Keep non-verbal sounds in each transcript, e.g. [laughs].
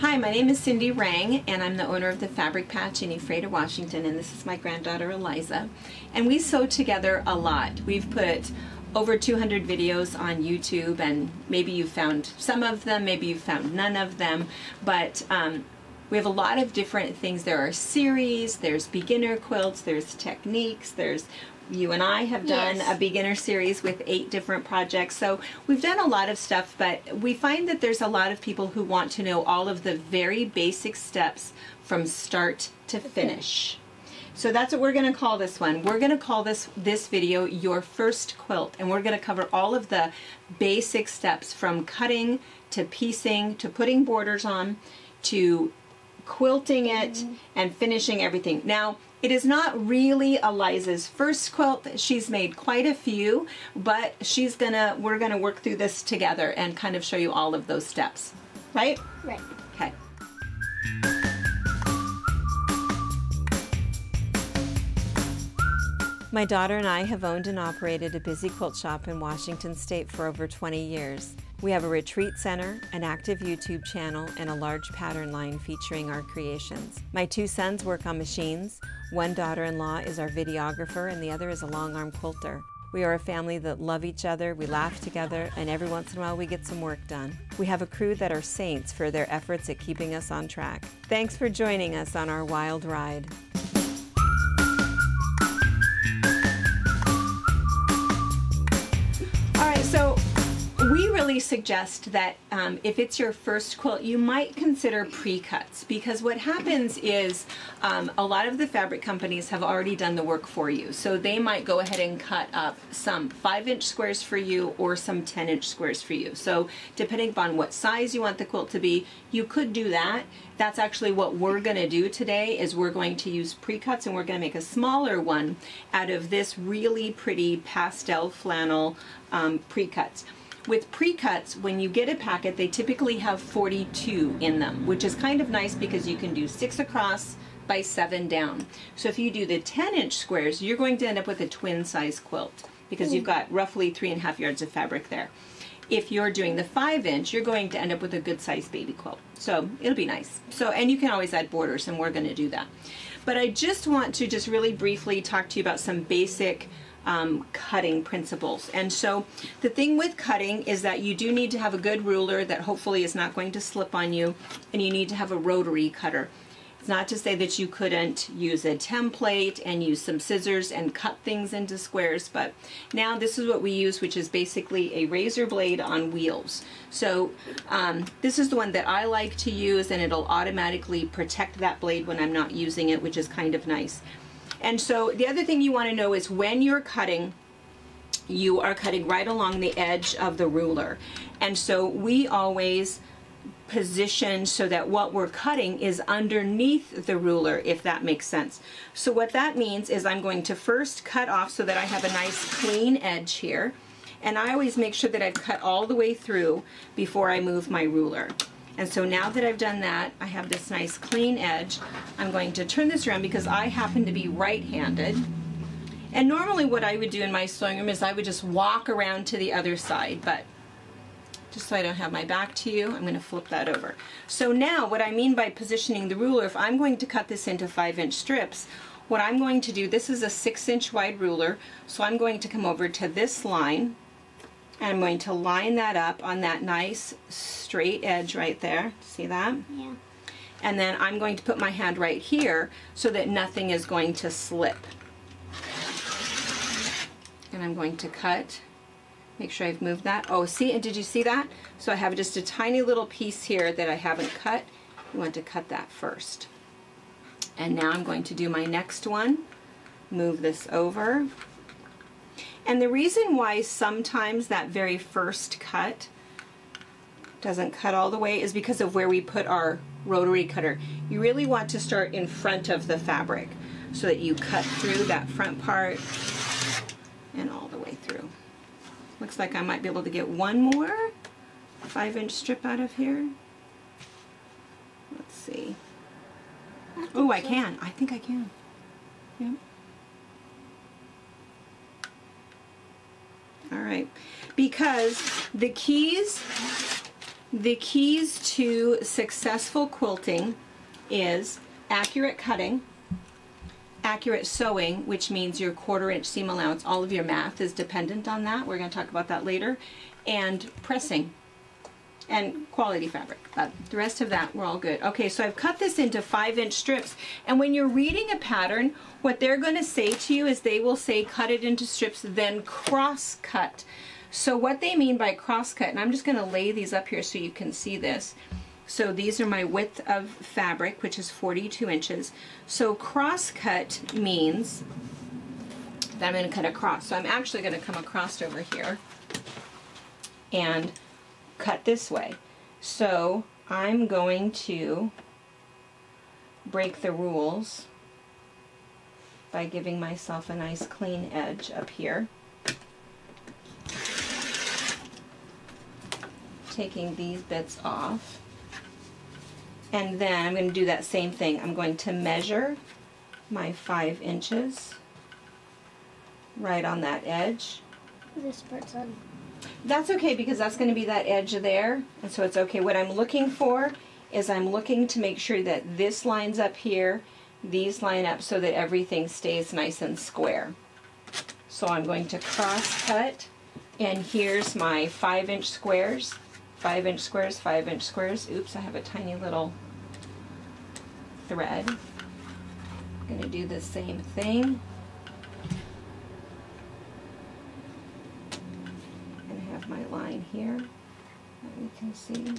Hi, my name is Cindi Rang, and I'm the owner of the Fabric Patch in Ephrata, Washington, and this is my granddaughter Eliza. And we sew together a lot. We've put over 200 videos on YouTube, and maybe you found some of them, maybe you found none of them, but um, we have a lot of different things. There are series, there's beginner quilts, there's techniques, there's you and I have done Yes. a beginner series with eight different projects. So we've done a lot of stuff, but we find that there's a lot of people who want to know all of the very basic steps from start to finish. So that's what we're going to call this one. We're going to call this this video your first quilt and we're going to cover all of the basic steps from cutting to piecing to putting borders on to quilting it and finishing everything. Now, it is not really Eliza's first quilt. She's made quite a few, but she's gonna we're gonna work through this together and kind of show you all of those steps. Right? Right. Okay. My daughter and I have owned and operated a busy quilt shop in Washington State for over 20 years. We have a retreat center, an active YouTube channel, and a large pattern line featuring our creations. My two sons work on machines. One daughter in law is our videographer, and the other is a long arm quilter. We are a family that love each other, we laugh together, and every once in a while we get some work done. We have a crew that are saints for their efforts at keeping us on track. Thanks for joining us on our wild ride. We really suggest that um, if it's your first quilt, you might consider pre-cuts because what happens is um, a lot of the fabric companies have already done the work for you. So they might go ahead and cut up some 5-inch squares for you or some 10-inch squares for you. So depending upon what size you want the quilt to be, you could do that. That's actually what we're going to do today is we're going to use pre-cuts and we're going to make a smaller one out of this really pretty pastel flannel um, pre-cuts. With pre-cuts, when you get a packet, they typically have 42 in them, which is kind of nice because you can do six across by seven down. So if you do the 10 inch squares, you're going to end up with a twin size quilt because you've hmm. got roughly three and a half yards of fabric there. If you're doing the five inch, you're going to end up with a good sized baby quilt. So it'll be nice. So, and you can always add borders and we're gonna do that. But I just want to just really briefly talk to you about some basic um, cutting principles. And so the thing with cutting is that you do need to have a good ruler that hopefully is not going to slip on you, and you need to have a rotary cutter. It's not to say that you couldn't use a template and use some scissors and cut things into squares, but now this is what we use, which is basically a razor blade on wheels. So um, this is the one that I like to use, and it'll automatically protect that blade when I'm not using it, which is kind of nice. And so the other thing you want to know is when you're cutting, you are cutting right along the edge of the ruler. And so we always position so that what we're cutting is underneath the ruler, if that makes sense. So what that means is I'm going to first cut off so that I have a nice clean edge here. And I always make sure that I've cut all the way through before I move my ruler. And so now that I've done that, I have this nice clean edge. I'm going to turn this around because I happen to be right-handed. And normally what I would do in my sewing room is I would just walk around to the other side, but just so I don't have my back to you, I'm going to flip that over. So now what I mean by positioning the ruler, if I'm going to cut this into 5-inch strips, what I'm going to do, this is a 6-inch wide ruler, so I'm going to come over to this line, and I'm going to line that up on that nice straight edge right there. See that? Yeah. And then I'm going to put my hand right here so that nothing is going to slip. And I'm going to cut. Make sure I've moved that. Oh, see, and did you see that? So I have just a tiny little piece here that I haven't cut. You want to cut that first. And now I'm going to do my next one. Move this over. And the reason why sometimes that very first cut doesn't cut all the way is because of where we put our rotary cutter. You really want to start in front of the fabric so that you cut through that front part and all the way through. Looks like I might be able to get one more five inch strip out of here. Let's see. Oh, I can. I think I can. Yep. Right. Because the keys the keys to successful quilting is accurate cutting, accurate sewing, which means your quarter inch seam allowance, all of your math is dependent on that. We're going to talk about that later. And pressing and quality fabric. But the rest of that, we're all good. Okay, so I've cut this into five inch strips. And when you're reading a pattern, what they're going to say to you is they will say cut it into strips, then cross cut. So what they mean by cross cut, and I'm just going to lay these up here so you can see this. So these are my width of fabric, which is 42 inches. So cross cut means that I'm going to cut across. So I'm actually going to come across over here and cut this way. So I'm going to break the rules by giving myself a nice clean edge up here. Taking these bits off. And then I'm going to do that same thing. I'm going to measure my five inches right on that edge. This part's on. That's okay because that's going to be that edge there. And so it's okay. What I'm looking for is I'm looking to make sure that this lines up here, these line up so that everything stays nice and square. So I'm going to cross cut and here's my five inch squares. Five inch squares, five inch squares. Oops, I have a tiny little thread. I'm going to do the same thing. My line here that we can see.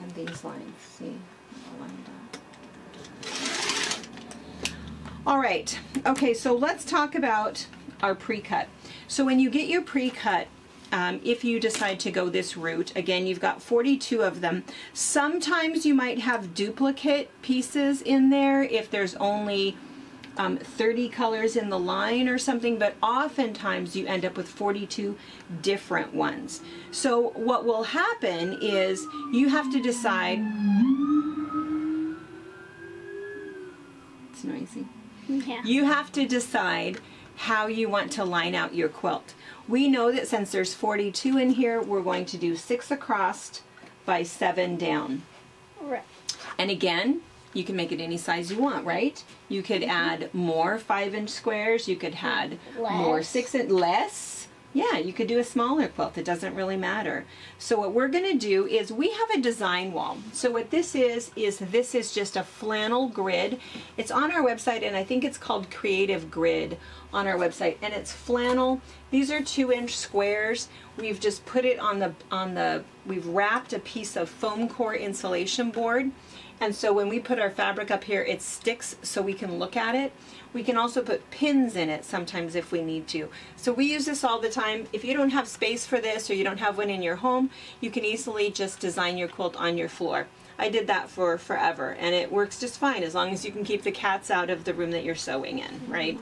And these lines, see, lined up. All right, okay, so let's talk about our pre-cut. So when you get your pre-cut, um, if you decide to go this route. Again, you've got 42 of them. Sometimes you might have duplicate pieces in there if there's only um, 30 colors in the line or something, but oftentimes you end up with 42 different ones. So what will happen is you have to decide. It's noisy. Yeah. You have to decide how you want to line out your quilt. We know that since there's 42 in here, we're going to do six across by seven down. Right. And again, you can make it any size you want, right? You could add more five inch squares, you could add more six inch, less. Yeah, you could do a smaller quilt, it doesn't really matter. So what we're gonna do is we have a design wall. So what this is, is this is just a flannel grid. It's on our website and I think it's called Creative Grid on our website and it's flannel. These are two inch squares. We've just put it on the, on the, we've wrapped a piece of foam core insulation board and so when we put our fabric up here, it sticks so we can look at it. We can also put pins in it sometimes if we need to. So we use this all the time. If you don't have space for this or you don't have one in your home, you can easily just design your quilt on your floor. I did that for forever and it works just fine as long as you can keep the cats out of the room that you're sewing in, right?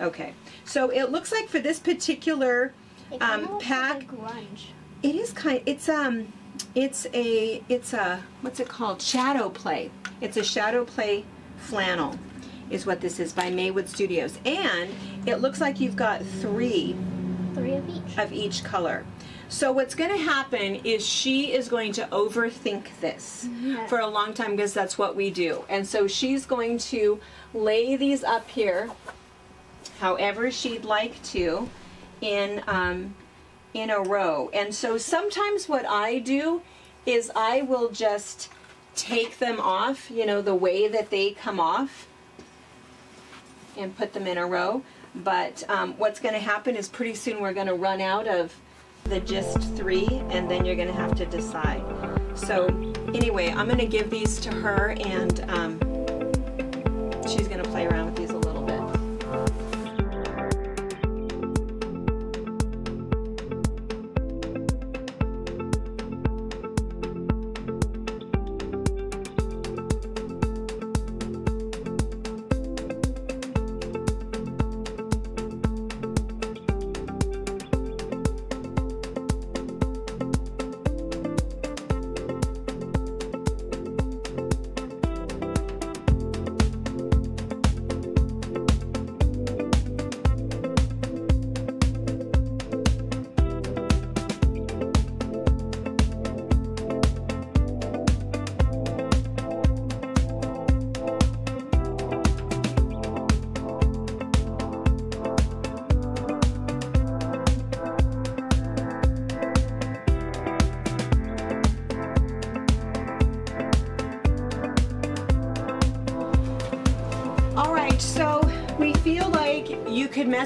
Okay, so it looks like for this particular um, pack, like it is kind. It's um, it's a it's a what's it called? Shadow play. It's a shadow play flannel, is what this is by Maywood Studios, and it looks like you've got three Three of each. of each color. So what's going to happen is she is going to overthink this Yeah. for a long time because that's what we do. And so she's going to lay these up here however she'd like to in um, in a row. And so sometimes what I do is I will just take them off, you know, the way that they come off and put them in a row. But um, what's going to happen is pretty soon we're going to run out of the just three, and then you're going to have to decide. So anyway, I'm going to give these to her, and um, she's going to play around with these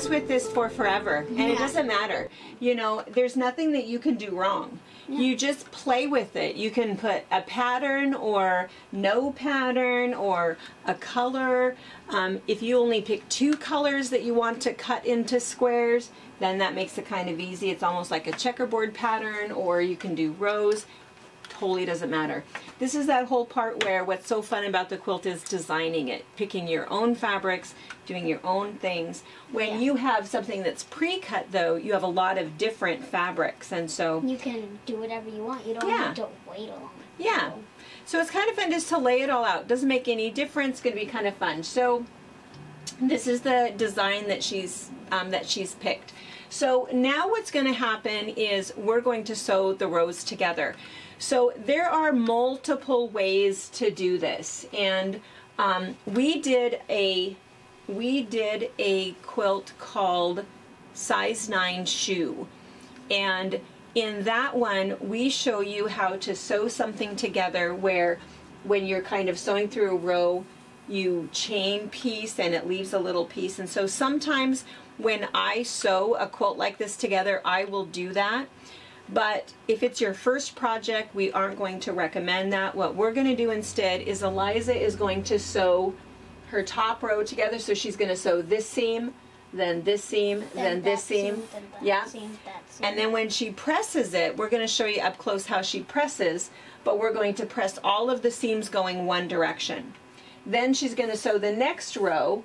with this for forever, and it doesn't matter. You know, there's nothing that you can do wrong. You just play with it. You can put a pattern or no pattern or a color. Um, if you only pick two colors that you want to cut into squares, then that makes it kind of easy. It's almost like a checkerboard pattern, or you can do rows totally doesn't matter. This is that whole part where what's so fun about the quilt is designing it, picking your own fabrics, doing your own things. When Yeah. you have something that's pre-cut though, you have a lot of different fabrics and so You can do whatever you want. You don't Yeah. have to wait a long. time. yeah. So it's kind of fun just to lay it all out. Doesn't make any difference, gonna be kind of fun. So this is the design that she's um, that she's picked. So now what's going to happen is we're going to sew the rows together. So there are multiple ways to do this, and um, we did a we did a quilt called size nine shoe, and in that one we show you how to sew something together where when you're kind of sewing through a row you chain piece and it leaves a little piece. And so sometimes when I sew a quilt like this together I will do that but if it's your first project we aren't going to recommend that what we're going to do instead is Eliza is going to sew her top row together so she's going to sew this seam then this seam then, that this seam, then yeah seam, seam. and then when she presses it, we're going to show you up close how she presses, but we're going to press all of the seams going one direction. Then she's going to sew the next row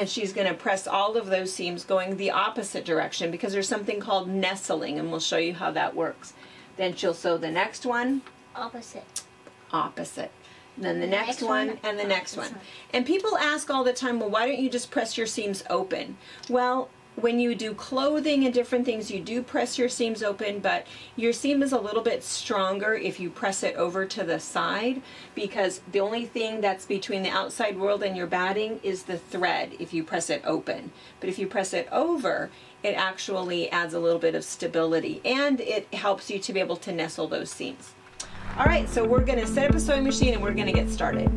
and she's going to press all of those seams going the opposite direction because there's something called nestling and we'll show you how that works. Then she'll sew the next one opposite. opposite. Then the next, next one, one, and the oh, next one. And people ask all the time, well, why don't you just press your seams open? Well, when you do clothing and different things, you do press your seams open, but your seam is a little bit stronger if you press it over to the side because the only thing that's between the outside world and your batting is the thread if you press it open. But if you press it over, it actually adds a little bit of stability and it helps you to be able to nestle those seams. All right, so we're gonna set up a sewing machine and we're gonna get started.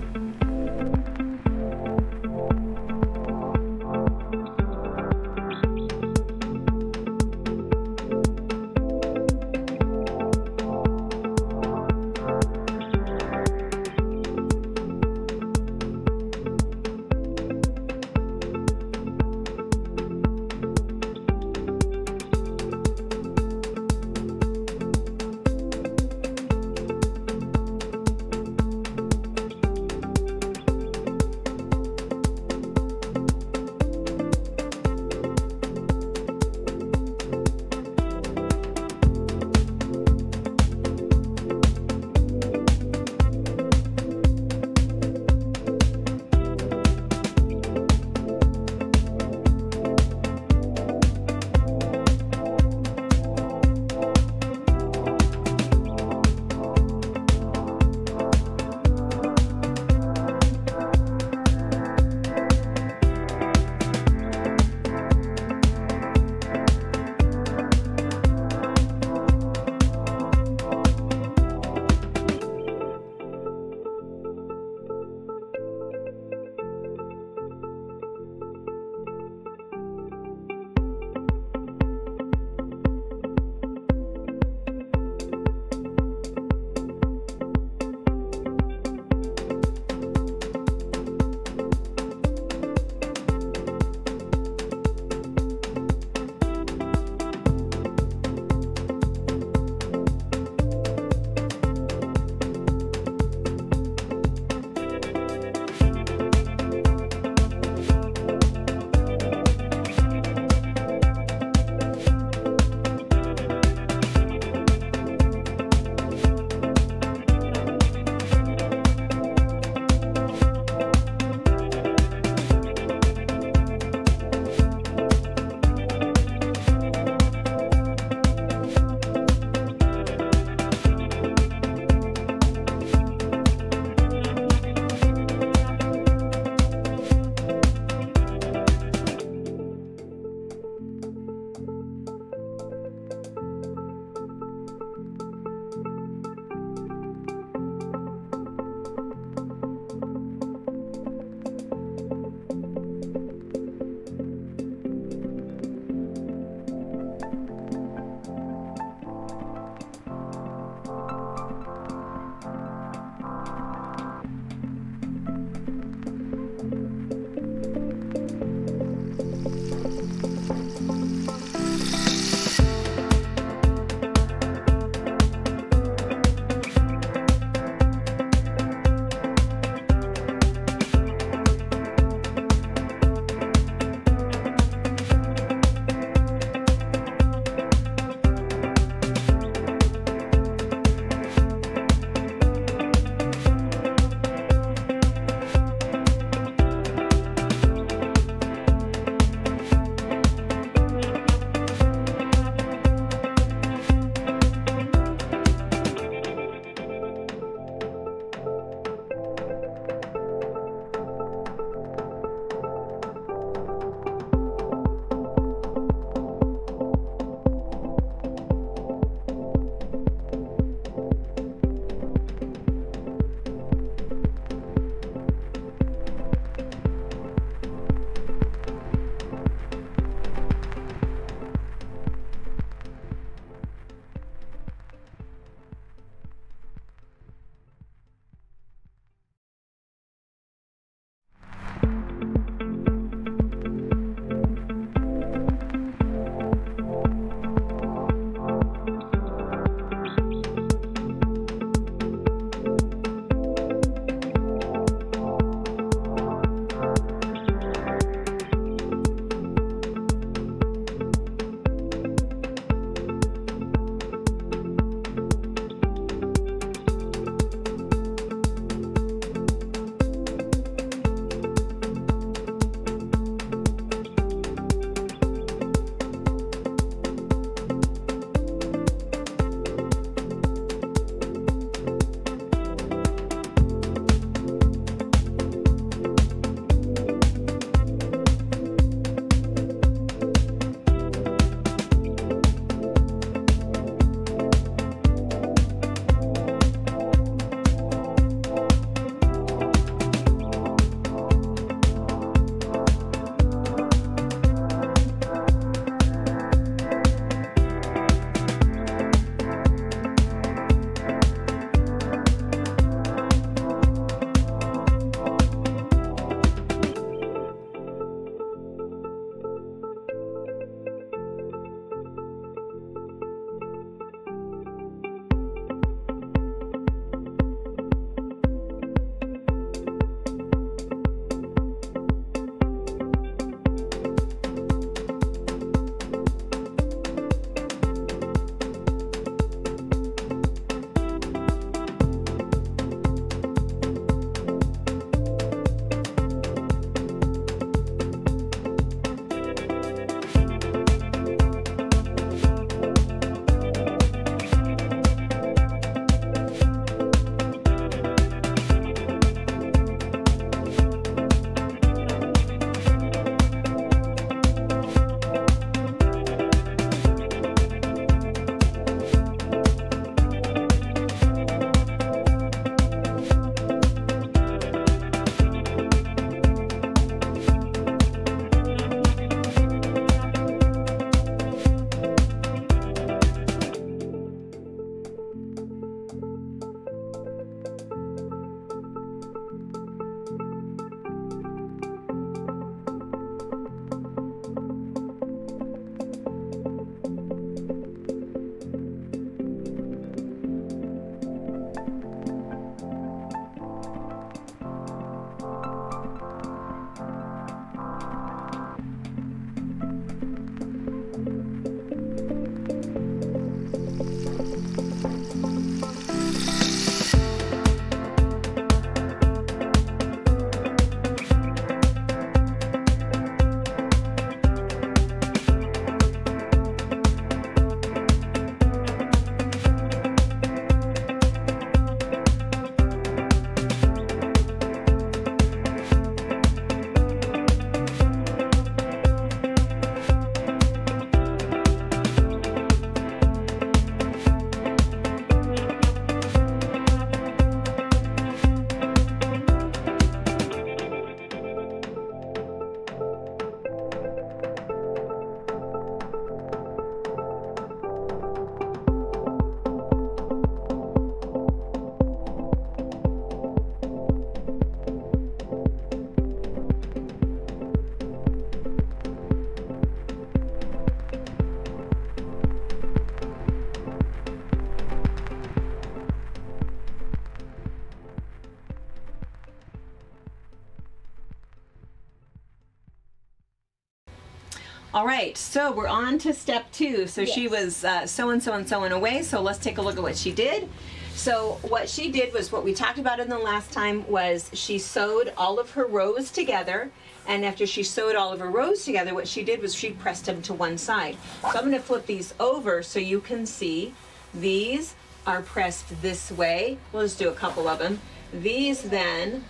All right, so we're on to step two. So she was uh, so and so and so and away. So let's take a look at what she did. So what she did was what we talked about in the last time was she sewed all of her rows together. And after she sewed all of her rows together, what she did was she pressed them to one side. So I'm going to flip these over so you can see these are pressed this way. We'll just do a couple of them. These then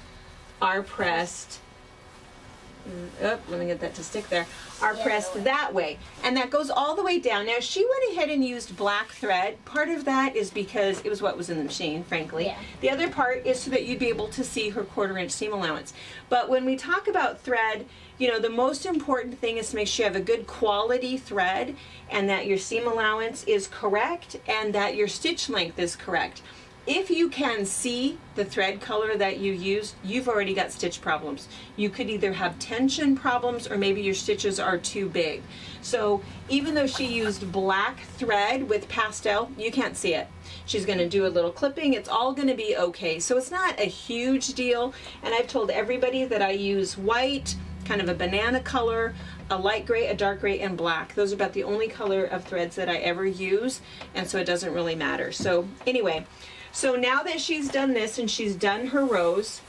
are pressed Mm, oh, let me get that to stick there, are pressed that way. that way. And that goes all the way down. Now, she went ahead and used black thread. Part of that is because it was what was in the machine, frankly. Yeah. The other part is so that you'd be able to see her quarter inch seam allowance. But when we talk about thread, you know, the most important thing is to make sure you have a good quality thread and that your seam allowance is correct and that your stitch length is correct. If you can see the thread color that you used, you've already got stitch problems. You could either have tension problems or maybe your stitches are too big. So even though she used black thread with pastel, you can't see it. She's going to do a little clipping. It's all going to be okay. So it's not a huge deal. And I've told everybody that I use white, kind of a banana color, a light gray, a dark gray, and black. Those are about the only color of threads that I ever use, and so it doesn't really matter. So anyway, so now that she's done this and she's done her rows,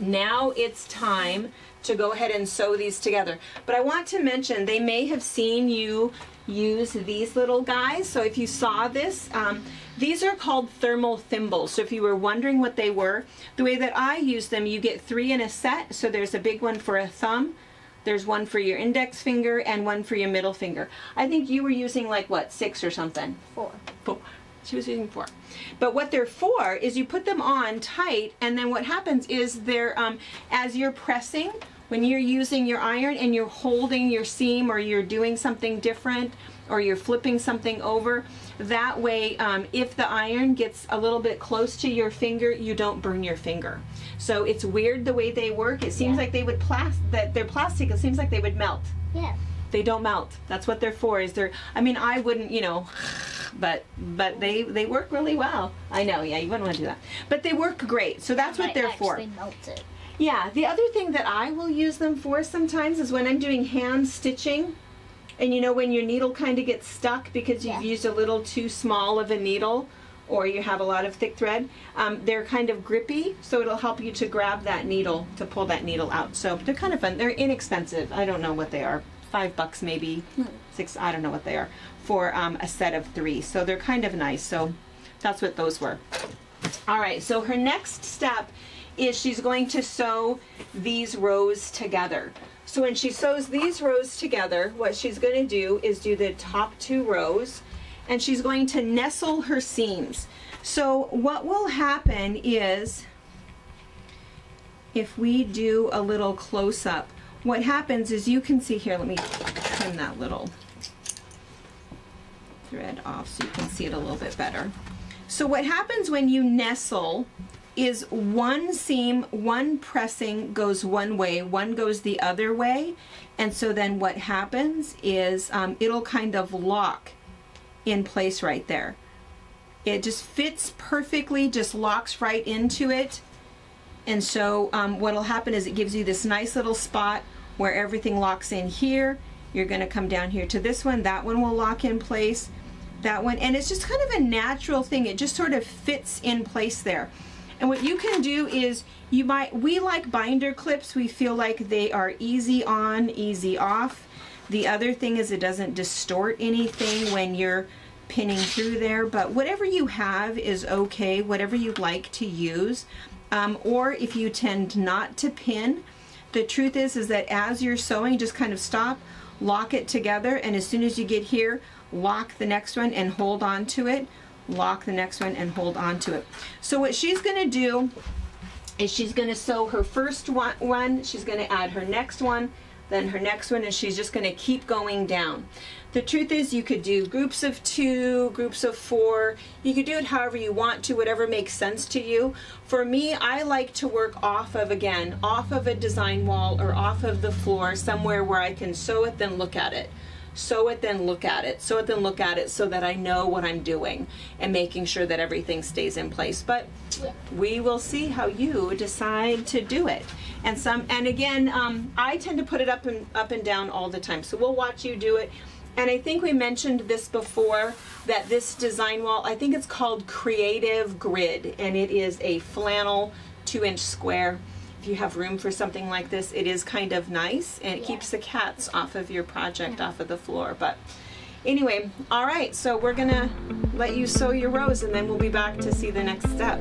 now it's time to go ahead and sew these together. But I want to mention they may have seen you use these little guys. So if you saw this, um, these are called thermal thimbles. So if you were wondering what they were, the way that I use them, you get three in a set. So there's a big one for a thumb, there's one for your index finger, and one for your middle finger. I think you were using like what, six or something? Four. Four. She was using four. But what they're for is you put them on tight, and then what happens is they're, um, as you're pressing, when you're using your iron and you're holding your seam or you're doing something different or you're flipping something over, that way, um, if the iron gets a little bit close to your finger, you don't burn your finger. So it's weird the way they work. It seems Yeah. like they would plas- that they're plastic. It seems like they would melt Yeah. They don't melt. That's what they're for is they're i mean i wouldn't you know but but they they work really well. I know yeah you wouldn't want to do that. But they work great so that's what they're for actually melt it. yeah the other thing that i will use them for sometimes is when i'm doing hand stitching and you know when your needle kind of gets stuck because you've Yeah. used a little too small of a needle or you have a lot of thick thread um, they're kind of grippy so it'll help you to grab that needle to pull that needle out. So they're kind of fun they're inexpensive i don't know what they are five bucks maybe six i don't know what they are for um, a set of three. So they're kind of nice. So that's what those were. All right, so her next step is she's going to sew these rows together. So when she sews these rows together, what she's going to do is do the top two rows and she's going to nestle her seams. So what will happen is if we do a little close up, what happens is you can see here, let me trim that little thread off so you can see it a little bit better. So what happens when you nestle is one seam, one pressing goes one way, one goes the other way. And so then what happens is um, it'll kind of lock in place right there. It just fits perfectly, just locks right into it. And so um, what'll happen is it gives you this nice little spot where everything locks in here. You're gonna come down here to this one, that one will lock in place, that one, and it's just kind of a natural thing. It just sort of fits in place there. And what you can do is you might, we like binder clips. We feel like they are easy on, easy off. The other thing is it doesn't distort anything when you're pinning through there, but whatever you have is okay, whatever you like to use. Um, or if you tend not to pin, the truth is is that as you're sewing, just kind of stop, lock it together, and as soon as you get here, lock the next one and hold on to it, lock the next one and hold on to it. So what she's gonna do is she's going to sew her first one, she's going to add her next one, then her next one, and she's just going to keep going down. The truth is you could do groups of two, groups of four, you could do it however you want to, whatever makes sense to you. For me, I like to work off of, again, off of a design wall or off of the floor, somewhere where I can sew it, then look at it. sew it then look at it. Sew it then look at it so that i know what i'm doing and making sure that everything stays in place. But we will see how you decide to do it. And some and again um, i tend to put it up and up and down all the time. So we'll watch you do it and i think we mentioned this before that this design wall i think it's called creative grid and it is a flannel two inch square. If you have room for something like this it is kind of nice. And it Yeah. keeps the cats off of your project off of the floor. But anyway all right so we're gonna let you sew your rows and then we'll be back to see the next step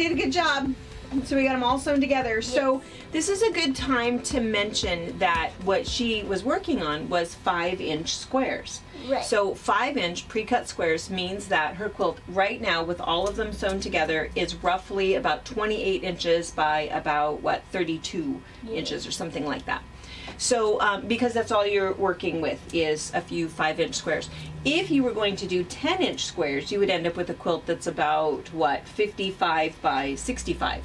did a good job. So we got them all sewn together. So this is a good time to mention that what she was working on was five inch squares. Right. So five inch pre-cut squares means that her quilt right now with all of them sewn together is roughly about 28 inches by about what 32 inches or something like that. So um, because that's all you're working with is a few five inch squares. If you were going to do 10 inch squares, you would end up with a quilt that's about what 55 by 65.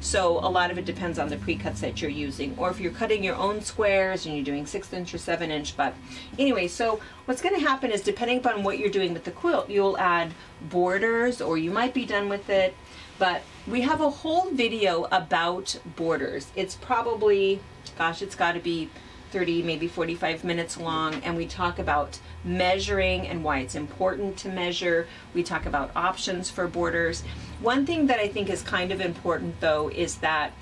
So a lot of it depends on the pre-cuts that you're using, or if you're cutting your own squares and you're doing six inch or seven inch. But anyway, so what's going to happen is depending upon what you're doing with the quilt, you'll add borders, or you might be done with it. But we have a whole video about borders. It's probably, gosh, it's got to be 30, maybe 45 minutes long, and we talk about measuring and why it's important to measure. We talk about options for borders. One thing that I think is kind of important though is that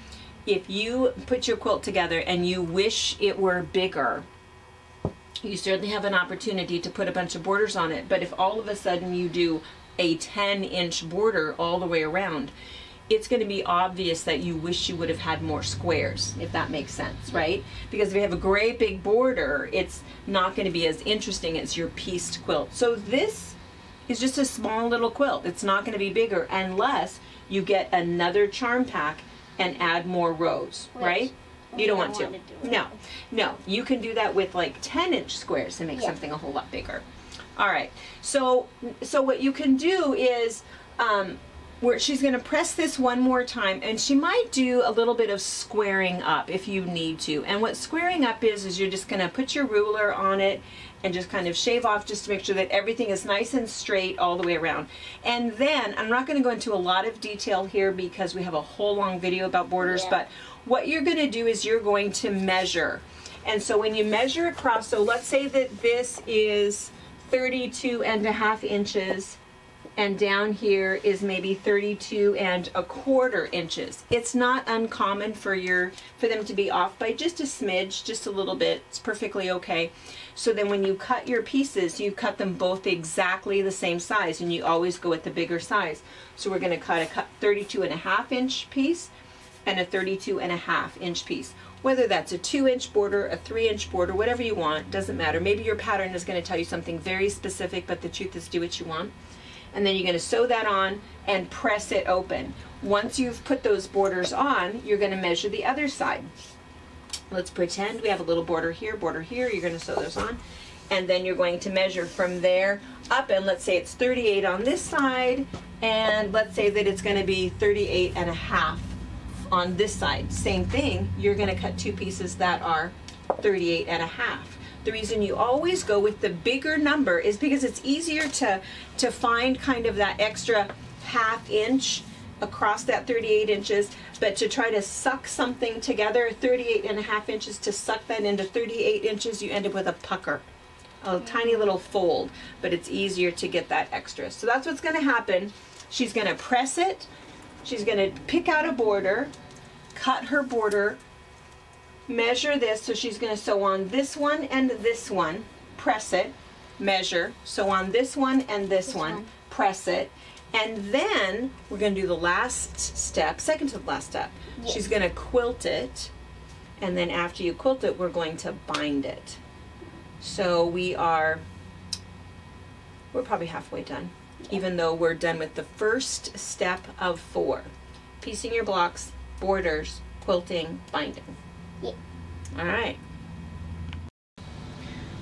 if you put your quilt together and you wish it were bigger, you certainly have an opportunity to put a bunch of borders on it. But if all of a sudden you do a 10 inch border all the way around, it's going to be obvious that you wish you would have had more squares, if that makes sense, right? Because if you have a great big border, it's not going to be as interesting as your pieced quilt. So this is just a small little quilt. It's not going to be bigger unless you get another charm pack and add more rows, Which right? You don't don't want to. wanna do. No, no. You can do that with like 10 inch squares to make Yeah. something a whole lot bigger. All right. So, so what you can do is, um, where she's going to press this one more time and she might do a little bit of squaring up if you need to. And what squaring up is is you're just going to put your ruler on it and just kind of shave off just to make sure that everything is nice and straight all the way around. And then i'm not going to go into a lot of detail here because we have a whole long video about borders Yeah. but what you're going to do is you're going to measure. And so when you measure across so let's say that this is 32 and a half inches and down here is maybe 32 and a quarter inches. It's not uncommon for your for them to be off by just a smidge, just a little bit. It's perfectly okay. So then when you cut your pieces, you cut them both exactly the same size and you always go with the bigger size. So we're going to cut a cut 32 and a half inch piece and a 32 and a half inch piece. Whether that's a two inch border, a three inch border, whatever you want, doesn't matter. Maybe your pattern is going to tell you something very specific, but the truth is do what you want and then you're going to sew that on and press it open. Once you've put those borders on, you're going to measure the other side. Let's pretend we have a little border here, border here, you're going to sew those on. And then you're going to measure from there up, and let's say it's 38 on this side, and let's say that it's going to be 38 and a half on this side. Same thing, you're going to cut two pieces that are 38 and a half. The reason you always go with the bigger number is because it's easier to to find kind of that extra half inch across that 38 inches, but to try to suck something together, 38 and a half inches, to suck that into 38 inches, you end up with a pucker, a mm-hmm. tiny little fold, but it's easier to get that extra. So that's what's gonna happen. She's gonna press it, she's gonna pick out a border, cut her border, measure this, so she's gonna sew on this one and this one, press it, measure, sew on this one and this, This one, one. press it, and then we're gonna do the last step, second to the last step. Yes. She's gonna quilt it, and then after you quilt it, we're going to bind it. So we are, we're probably halfway done, even though we're done with the first step of four. Piecing your blocks, borders, quilting, binding. Yeah. All right.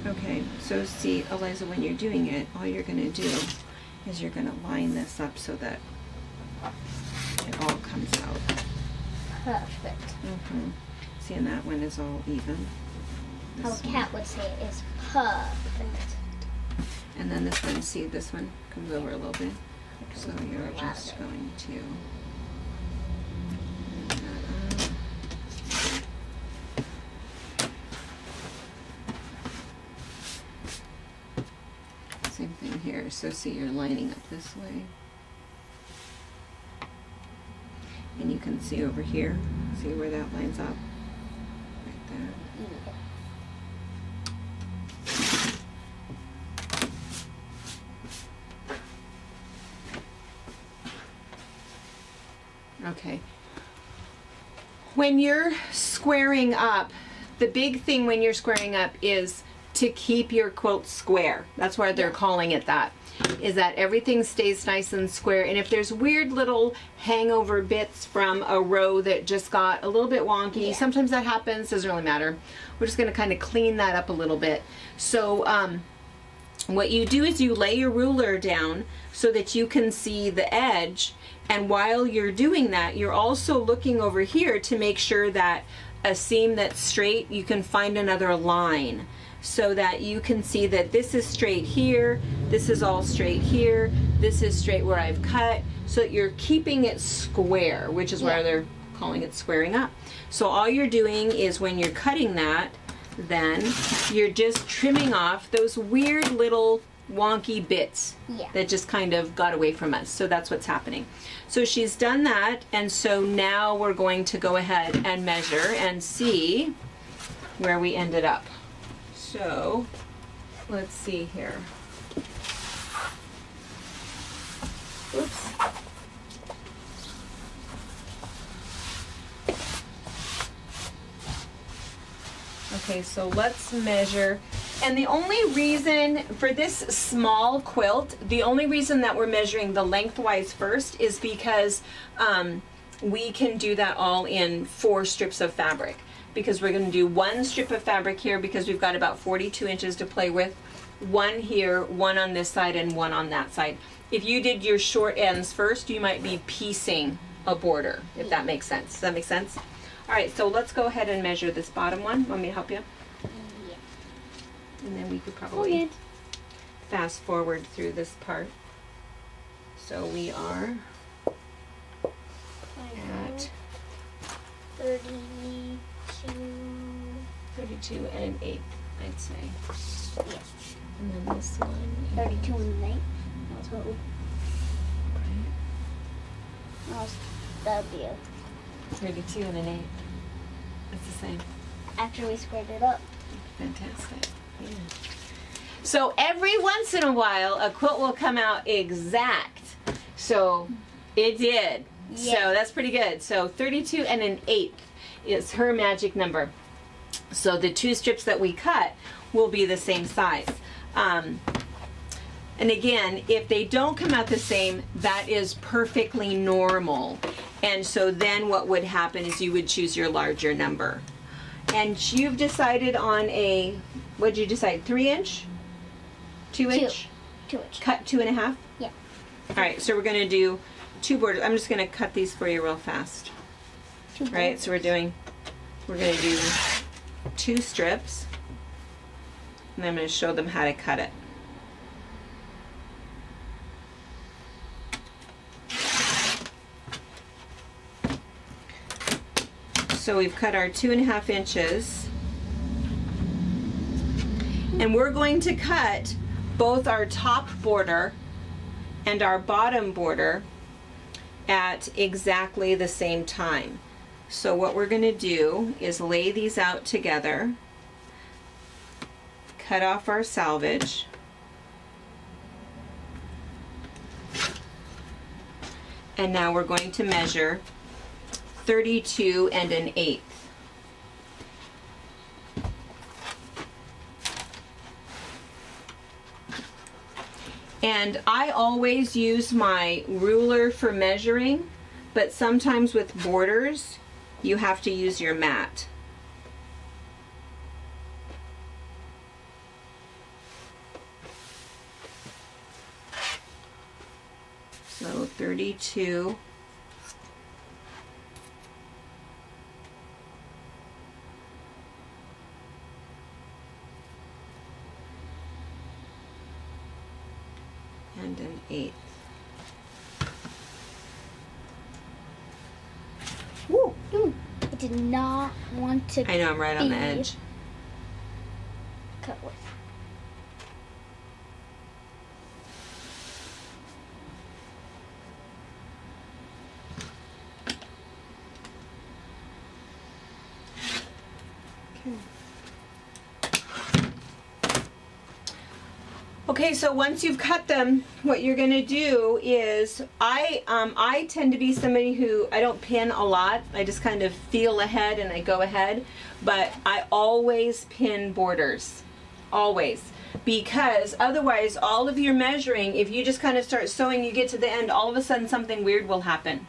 Okay, so see, Eliza, when you're doing it, all you're gonna do is you're gonna line this up so that it all comes out. Perfect. Mm-hmm. See, and that one is all even. How a. Cat would say it is perfect. And then this one, see, this one comes over a little bit. So you're just going to. line that up. Same thing here. So see, you're lining up this way. And you can see over here. See where that lines up? Right there. Okay. When you're squaring up, the big thing when you're squaring up is to keep your quilt square. That's why they're calling it that. Is that everything stays nice and square. And if there's weird little hangover bits from a row that just got a little bit wonky, Yeah. sometimes that happens, doesn't really matter. We're just gonna kind of clean that up a little bit. So, um, what you do is you lay your ruler down so that you can see the edge and while you're doing that you're also looking over here to make sure that a seam that's straight you can find another line so that you can see that this is straight here this is all straight here this is straight where I've cut so that you're keeping it square which is why they're calling it squaring up so all you're doing is when you're cutting that then you're just trimming off those weird little wonky bits Yeah. that just kind of got away from us. So that's what's happening. So she's done that, and so now we're going to go ahead and measure and see where we ended up. So let's see here. Oops. Okay, so let's measure. And the only reason for this small quilt, the only reason that we're measuring the lengthwise first is because um, we can do that all in four strips of fabric. Because we're going to do one strip of fabric here because we've got about 42 inches to play with, one here, one on this side, and one on that side. If you did your short ends first, you might be piecing a border, if that makes sense. Does that make sense? All right, so let's go ahead and measure this bottom one. Want me to help you? Yeah. And then we could probably fast forward through this part. So we are at Thirty-two. 32 and an eighth, I'd say. Yeah. And then this one. Thirty-two and an eight. That's what we. right, That was W. 32 and an eighth. It's the same. After we squared it up. Fantastic. Yeah. So every once in a while, a quilt will come out exact. So it did. Yeah. So that's pretty good. So 32 and an eighth is her magic number. So the two strips that we cut will be the same size. Um, and again, if they don't come out the same, that is perfectly normal. And so then what would happen is you would choose your larger number. And you've decided on a, what did you decide, three inch? Two inch? Two inch. Cut two and a half? Yeah. All right, so we're gonna do two borders. I'm just gonna cut these for you real fast. Two Right, so we're doing, we're gonna do two strips. And I'm gonna show them how to cut it. So we've cut our two and a half inches. And we're going to cut both our top border and our bottom border at exactly the same time. So what we're going to do is lay these out together, cut off our salvage, and now we're going to measure 32 and an eighth. And I always use my ruler for measuring, but sometimes with borders, you have to use your mat. So 32 and an 8. Ooh, I did not want to I know I'm right on the edge. cut with. Okay, so once you've cut them, what you're gonna do is, I um, I tend to be somebody who I don't pin a lot. I just kind of feel ahead and I go ahead, but I always pin borders, always, because otherwise, all of your measuring, if you just kind of start sewing, you get to the end, all of a sudden something weird will happen.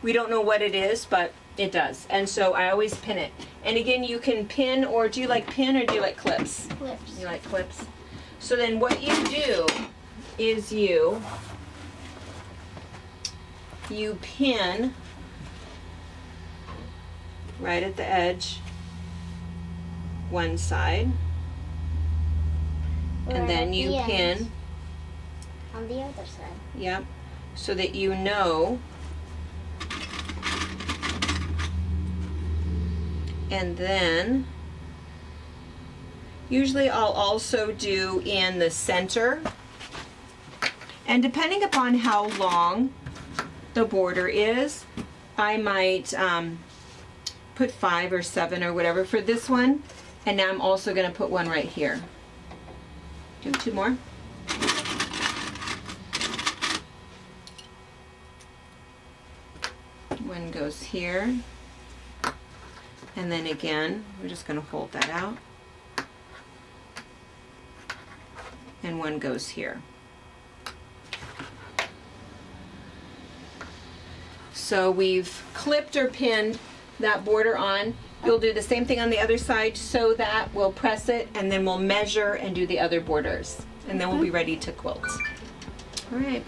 We don't know what it is, but it does, and so I always pin it. And again, you can pin, or do you like pin or do you like clips? Clips. You like clips? So then what you do is you you pin right at the edge one side Or and then you the pin on the other side. yep so that you know and then usually I'll also do in the center. And depending upon how long the border is I might um, put five or seven or whatever for this one. And now I'm also going to put one right here. Do two more. One goes here. And then again we're just going to fold that out and one goes here. So we've clipped or pinned that border on. You'll do the same thing on the other side sew that we'll press it and then we'll measure and do the other borders. And then we'll be ready to quilt. All right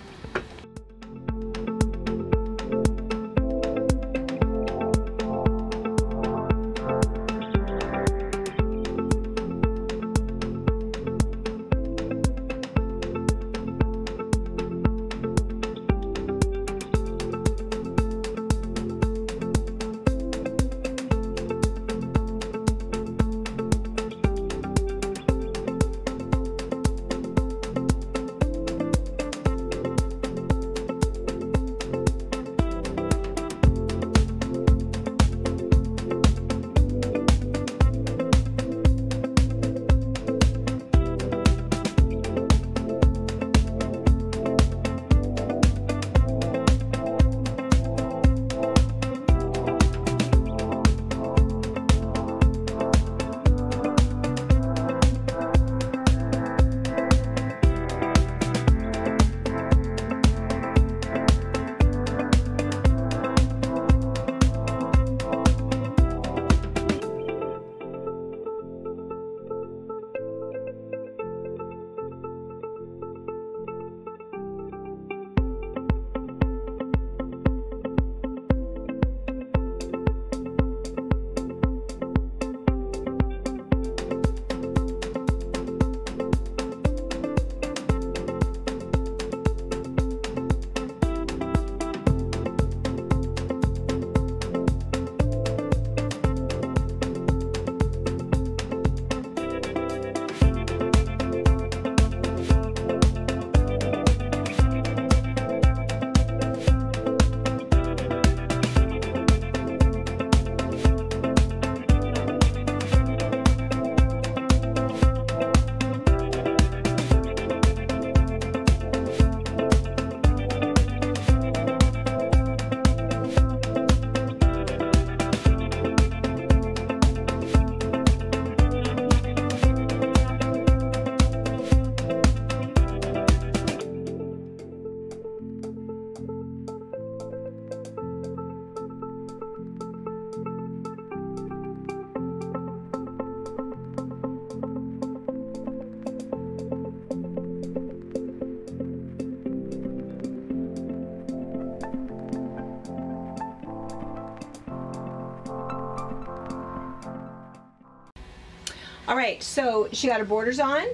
right, so she got her borders on,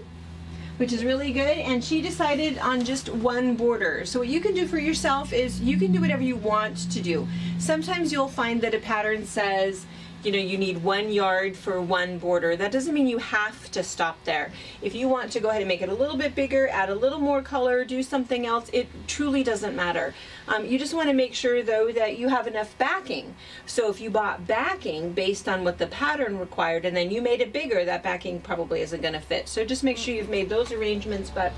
which is really good, and she decided on just one border. So what you can do for yourself is you can do whatever you want to do. Sometimes you'll find that a pattern says, you know, you need one yard for one border. That doesn't mean you have to stop there. If you want to go ahead and make it a little bit bigger, add a little more color, do something else, it truly doesn't matter. Um, you just want to make sure though that you have enough backing. So if you bought backing based on what the pattern required and then you made it bigger, that backing probably isn't going to fit. So just make sure you've made those arrangements. But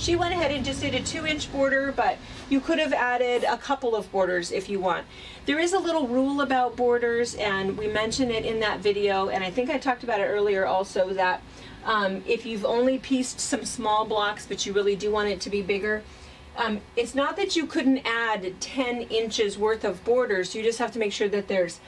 She went ahead and just did a two inch border, but you could have added a couple of borders if you want. There is a little rule about borders, and we mentioned it in that video, and I think I talked about it earlier also that um, if you've only pieced some small blocks, but you really do want it to be bigger, um, it's not that you couldn't add 10 inches worth of borders, you just have to make sure that there's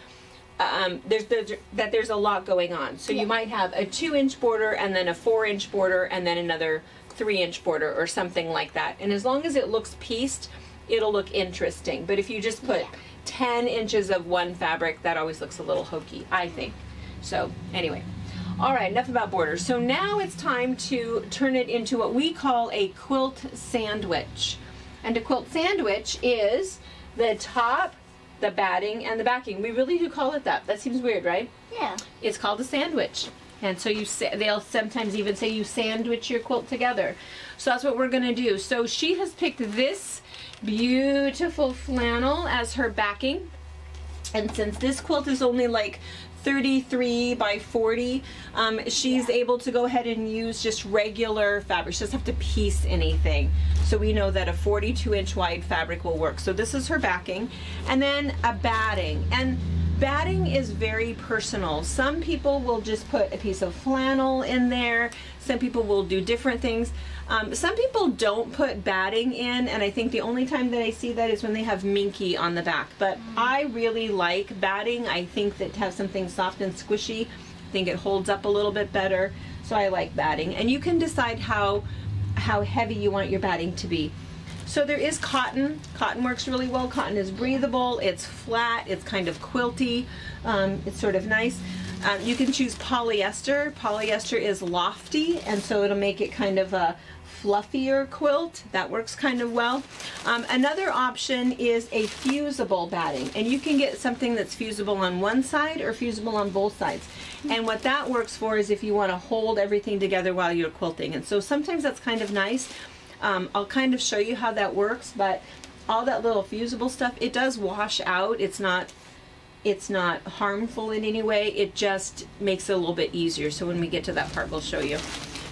um, there's, there's that there's a lot going on. So Yeah. you might have a two inch border and then a four inch border and then another three inch border or something like that. And as long as it looks pieced, it'll look interesting. But if you just put Yeah. 10 inches of one fabric, that always looks a little hokey, I think. So anyway. All right, enough about borders. So now it's time to turn it into what we call a quilt sandwich. And a quilt sandwich is the top, the batting, and the backing. We really do call it that. That seems weird, right? Yeah. It's called a sandwich. And so you sa- they'll sometimes even say you sandwich your quilt together. So that's what we're going to do. So she has picked this beautiful flannel as her backing. And since this quilt is only like 33 by 40, um, she's Yeah. able to go ahead and use just regular fabric. She doesn't have to piece anything. So we know that a 42 inch wide fabric will work. So this is her backing. And then a batting. And batting is very personal. Some people will just put a piece of flannel in there. Some people will do different things. Um, some people don't put batting in, and I think the only time that I see that is when they have minky on the back. But I really like batting. I think that to have something soft and squishy, I think it holds up a little bit better. So I like batting, and you can decide how how heavy you want your batting to be. So there is cotton. Cotton works really well. Cotton is breathable. It's flat. It's kind of quilty. Um, it's sort of nice. Um, you can choose polyester. Polyester is lofty, and so it'll make it kind of a fluffier quilt. That works kind of well. Um, another option is a fusible batting, and you can get something that's fusible on one side or fusible on both sides. And what that works for is if you want to hold everything together while you're quilting. And so sometimes that's kind of nice. Um, I'll kind of show you how that works, but all that little fusible stuff, it does wash out. It's not it's not harmful in any way. It just makes it a little bit easier. So when we get to that part, we'll show you.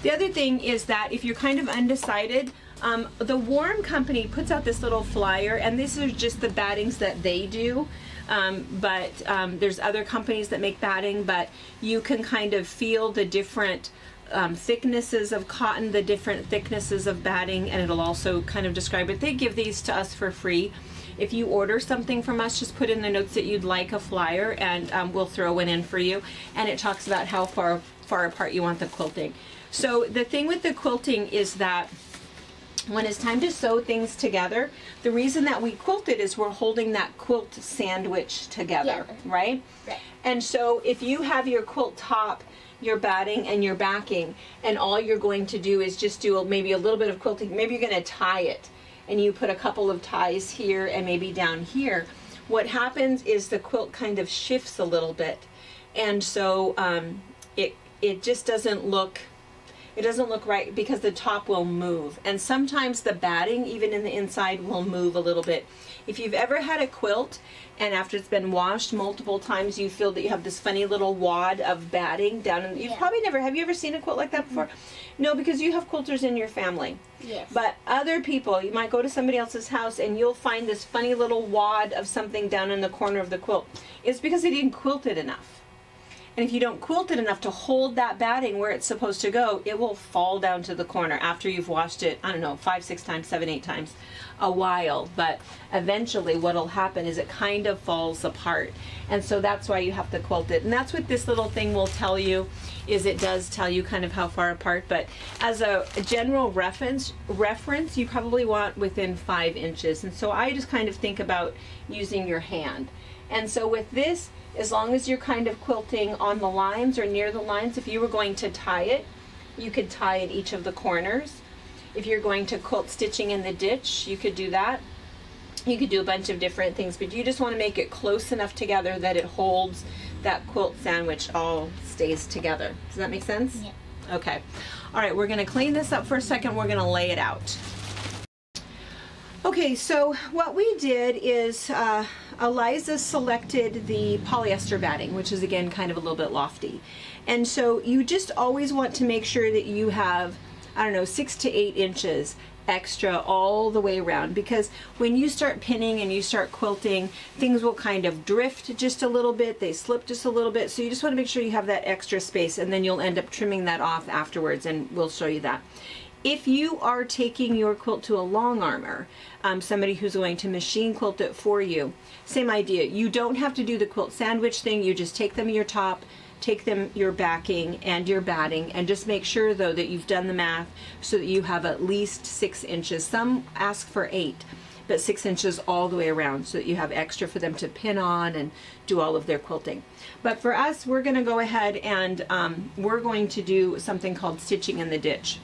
The other thing is that if you're kind of undecided, um, the Warm Company puts out this little flyer, and these are just the battings that they do. Um, but um, there's other companies that make batting, but you can kind of feel the different um, thicknesses of cotton, the different thicknesses of batting, and it'll also kind of describe it. They give these to us for free. If you order something from us, just put in the notes that you'd like a flyer, and um, we'll throw one in for you. And it talks about how far far apart you want the quilting. So the thing with the quilting is that when it's time to sew things together, the reason that we quilt it is we're holding that quilt sandwich together, Yeah. right? Right. And so if you have your quilt top, your batting, and your backing, and all you're going to do is just do a, maybe a little bit of quilting, maybe you're going to tie it, and you put a couple of ties here and maybe down here. What happens is the quilt kind of shifts a little bit, and so um, it it just doesn't look it doesn't look right because the top will move. And sometimes the batting even in the inside will move a little bit if you've ever had a quilt and after it's been washed multiple times you feel that you have this funny little wad of batting down in you've Yeah. probably never have you ever seen a quilt like that before mm-hmm. no because you have quilters in your family Yes. but other people, you might go to somebody else's house and you'll find this funny little wad of something down in the corner of the quilt. It's because they didn't quilt it enough. And if you don't quilt it enough to hold that batting where it's supposed to go, it will fall down to the corner after you've washed it, I don't know, five, six times, seven, eight times, a while. But eventually what'll happen is it kind of falls apart. And so that's why you have to quilt it. And that's what this little thing will tell you is it does tell you kind of how far apart. But as a, general reference, reference, you probably want within five inches. And so I just kind of think about using your hand. And so with this, as long as you're kind of quilting on the lines or near the lines, if you were going to tie it, you could tie at each of the corners. If you're going to quilt stitching in the ditch, you could do that. You could do a bunch of different things, but you just want to make it close enough together that it holds that quilt sandwich all stays together. Does that make sense? Yeah. Okay. All right, we're going to clean this up for a second. We're going to lay it out. Okay, so what we did is uh, Eliza selected the polyester batting, which is again kind of a little bit lofty. And so you just always want to make sure that you have I don't know, six to eight inches extra all the way around because when you start pinning and you start quilting, things will kind of drift just a little bit, they slip just a little bit. So you just want to make sure you have that extra space and then you'll end up trimming that off afterwards and we'll show you that. If you are taking your quilt to a long armer, um, somebody who's going to machine quilt it for you, same idea. You don't have to do the quilt sandwich thing, you just take them your top, take them your backing and your batting and just make sure though that you've done the math so that you have at least six inches. Some ask for eight, but six inches all the way around so that you have extra for them to pin on and do all of their quilting. But for us, we're gonna go ahead and um, we're going to do something called stitching in the ditch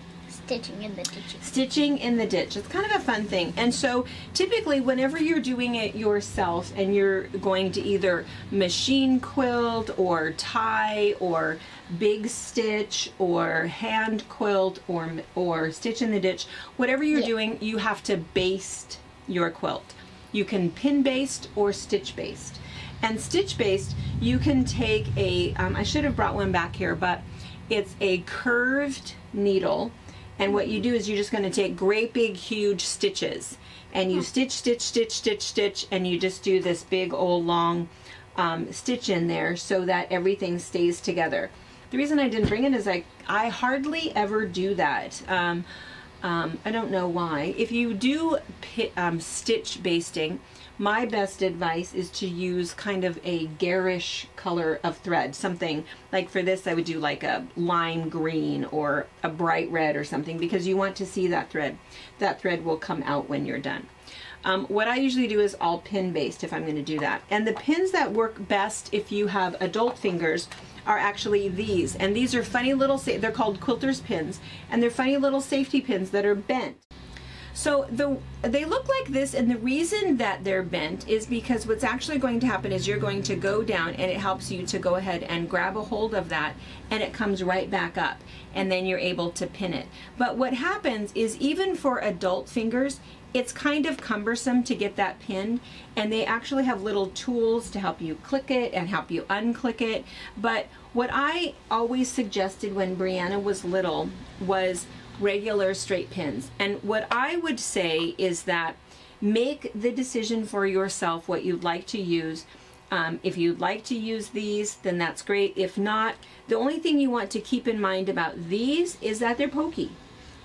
stitching in the ditch. Stitching in the ditch. It's kind of a fun thing. And so typically whenever you're doing it yourself and you're going to either machine quilt or tie or big stitch or hand quilt or or stitch in the ditch, whatever you're yeah. doing, you have to baste your quilt. You can pin baste or stitch baste. And stitch baste, you can take a. Um, I should have brought one back here, but it's a curved needle and what you do is you're just going to take great big huge stitches and you stitch, stitch, stitch, stitch, stitch, and you just do this big old long um, stitch in there so that everything stays together. The reason I didn't bring it is I, I hardly ever do that. Um, um, I don't know why. If you do um, stitch basting, my best advice is to use kind of a garish color of thread. Something like for this, I would do like a lime green or a bright red or something because you want to see that thread. That thread will come out when you're done. Um, what I usually do is all pin baste if I'm going to do that. And the pins that work best if you have adult fingers are actually these. And these are funny little, they're called quilter's pins. And they're funny little safety pins that are bent. So the they look like this and the reason that they're bent is because what's actually going to happen is you're going to go down and it helps you to go ahead and grab a hold of that and it comes right back up and then you're able to pin it. But what happens is even for adult fingers, it's kind of cumbersome to get that pinned and they actually have little tools to help you click it and help you unclick it. But what I always suggested when Brianna was little was regular straight pins. And what I would say is that make the decision for yourself what you'd like to use. Um, if you'd like to use these, then that's great. If not, the only thing you want to keep in mind about these is that they're pokey.